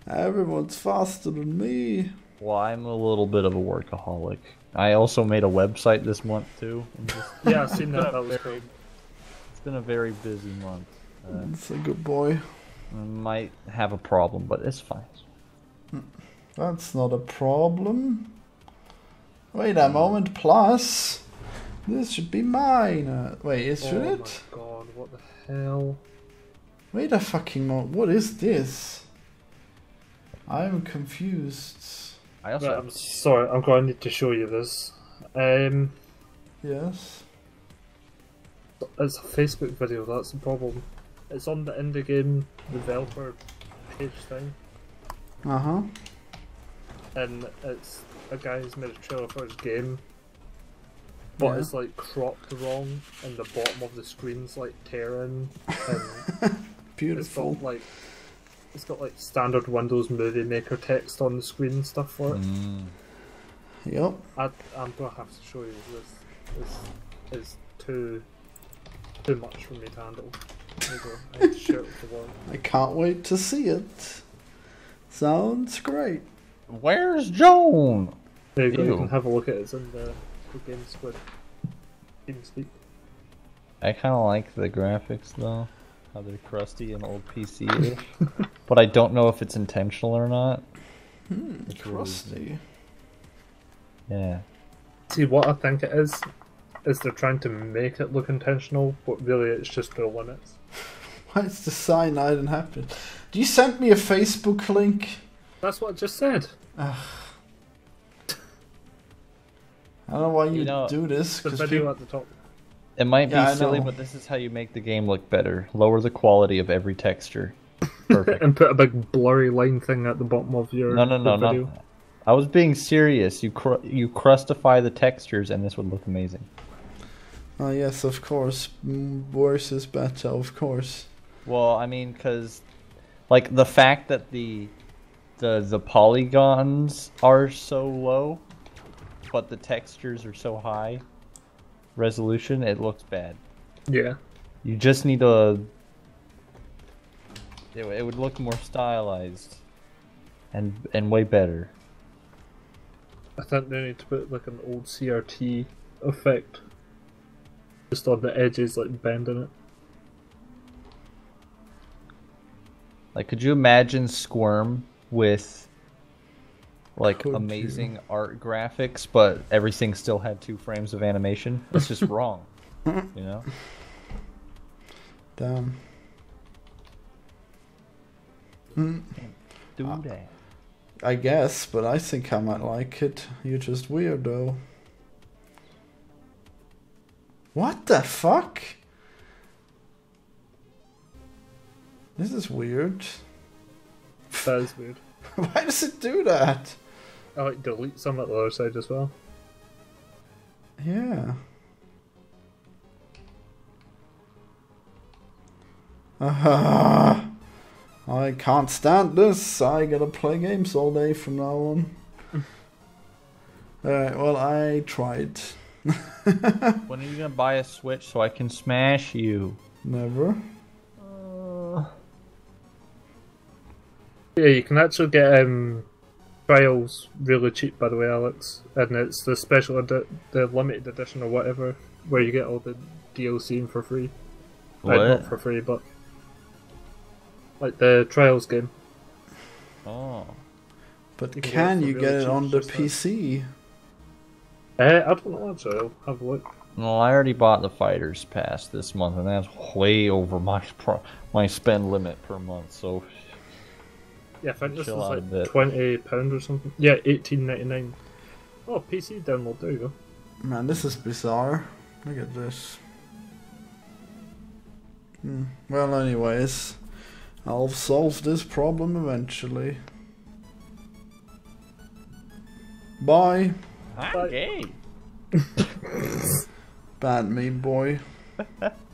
Everyone's faster than me. Well, I'm a little bit of a workaholic. I also made a website this month too. just- Yeah, I've seen that. That was cool. it's been a very busy month. Uh, That's a good boy. I might have a problem, but it's fine. That's not a problem. Wait a moment, plus. This should be mine. Uh, wait, is should oh it? my god, what the hell? Wait a fucking moment. What is this? I'm confused. I also Right, I'm sorry, I'm going to need to show you this. Um, Yes. it's a Facebook video, that's the problem. It's on the indie game developer page thing, Uh huh. and it's a guy who's made a trailer for his game, but Yeah. it's like cropped wrong, and the bottom of the screen's like tearing, and it's Beautiful. got like it's got like standard Windows Movie Maker text on the screen and stuff for it. Mm. Yep. I, I'm gonna have to show you this. This is too too much for me to handle. There you go. I to share it with the world. I can't wait to see it. Sounds great. Where's Joan? There you go. You can have a look at it. It's in the, the Game Squid. TeamSpeak. I kind of like the graphics though, how they're crusty and old PC-ish. but I don't know if it's intentional or not. Hmm, It's really- crusty. Yeah. See what I think it is is they're trying to make it look intentional, but really it's just their limits. Why is the cyanide and happen? Do you send me a Facebook link? That's what I just said. I don't know why you, You know, do this. The 'cause video peop- at the top. It might be Yeah, I silly, know. but this is how you make the game look better. Lower the quality of every texture. Perfect. and put a big blurry line thing at the bottom of your no, no, no, video. no. I was being serious. You cr- you crustify the textures, and this would look amazing. Oh yes, of course. Mm, Worse is better, of course. Well, I mean, because like the fact that the the the polygons are so low, but the textures are so high resolution, it looks bad. Yeah. You just need to. It, it would look more stylized, and and way better. I think they need to put like an old CRT effect just on the edges, like bending it. Like, could you imagine Squirm with like Could you? amazing art graphics, but everything still had two frames of animation? That's just wrong. You know? Damn. Hmm. Do Uh, that. I guess, but I think I might like it. You're just weird though. What the fuck? This is weird. That is weird. Why does it do that? I like delete some at the other side as well. Yeah. Ah, I can't stand this. I gotta play games all day from now on. Alright, well, I tried. When are you gonna buy a Switch so I can smash you? Never. Yeah, you can actually get um, trials really cheap, by the way, Alex. And it's the special, edi- the limited edition or whatever, where you get all the DLC in for free. Uh, What? not for free, but like the trials game. Oh. But You can can you for get it on the. PC? Uh, I don't know, actually. I'll have a look. Well, I already bought the Fighters Pass this month, and that's way over my pro- my spend limit per month. So Yeah, I think this Chill was like bit. twenty pound or something. Yeah, eighteen ninety nine. Oh, PC download. There you go. Man, this is bizarre. Look at this. Hmm. Well, anyways, I'll solve this problem eventually. Bye. I'm Bye. gay. Bad me, boy.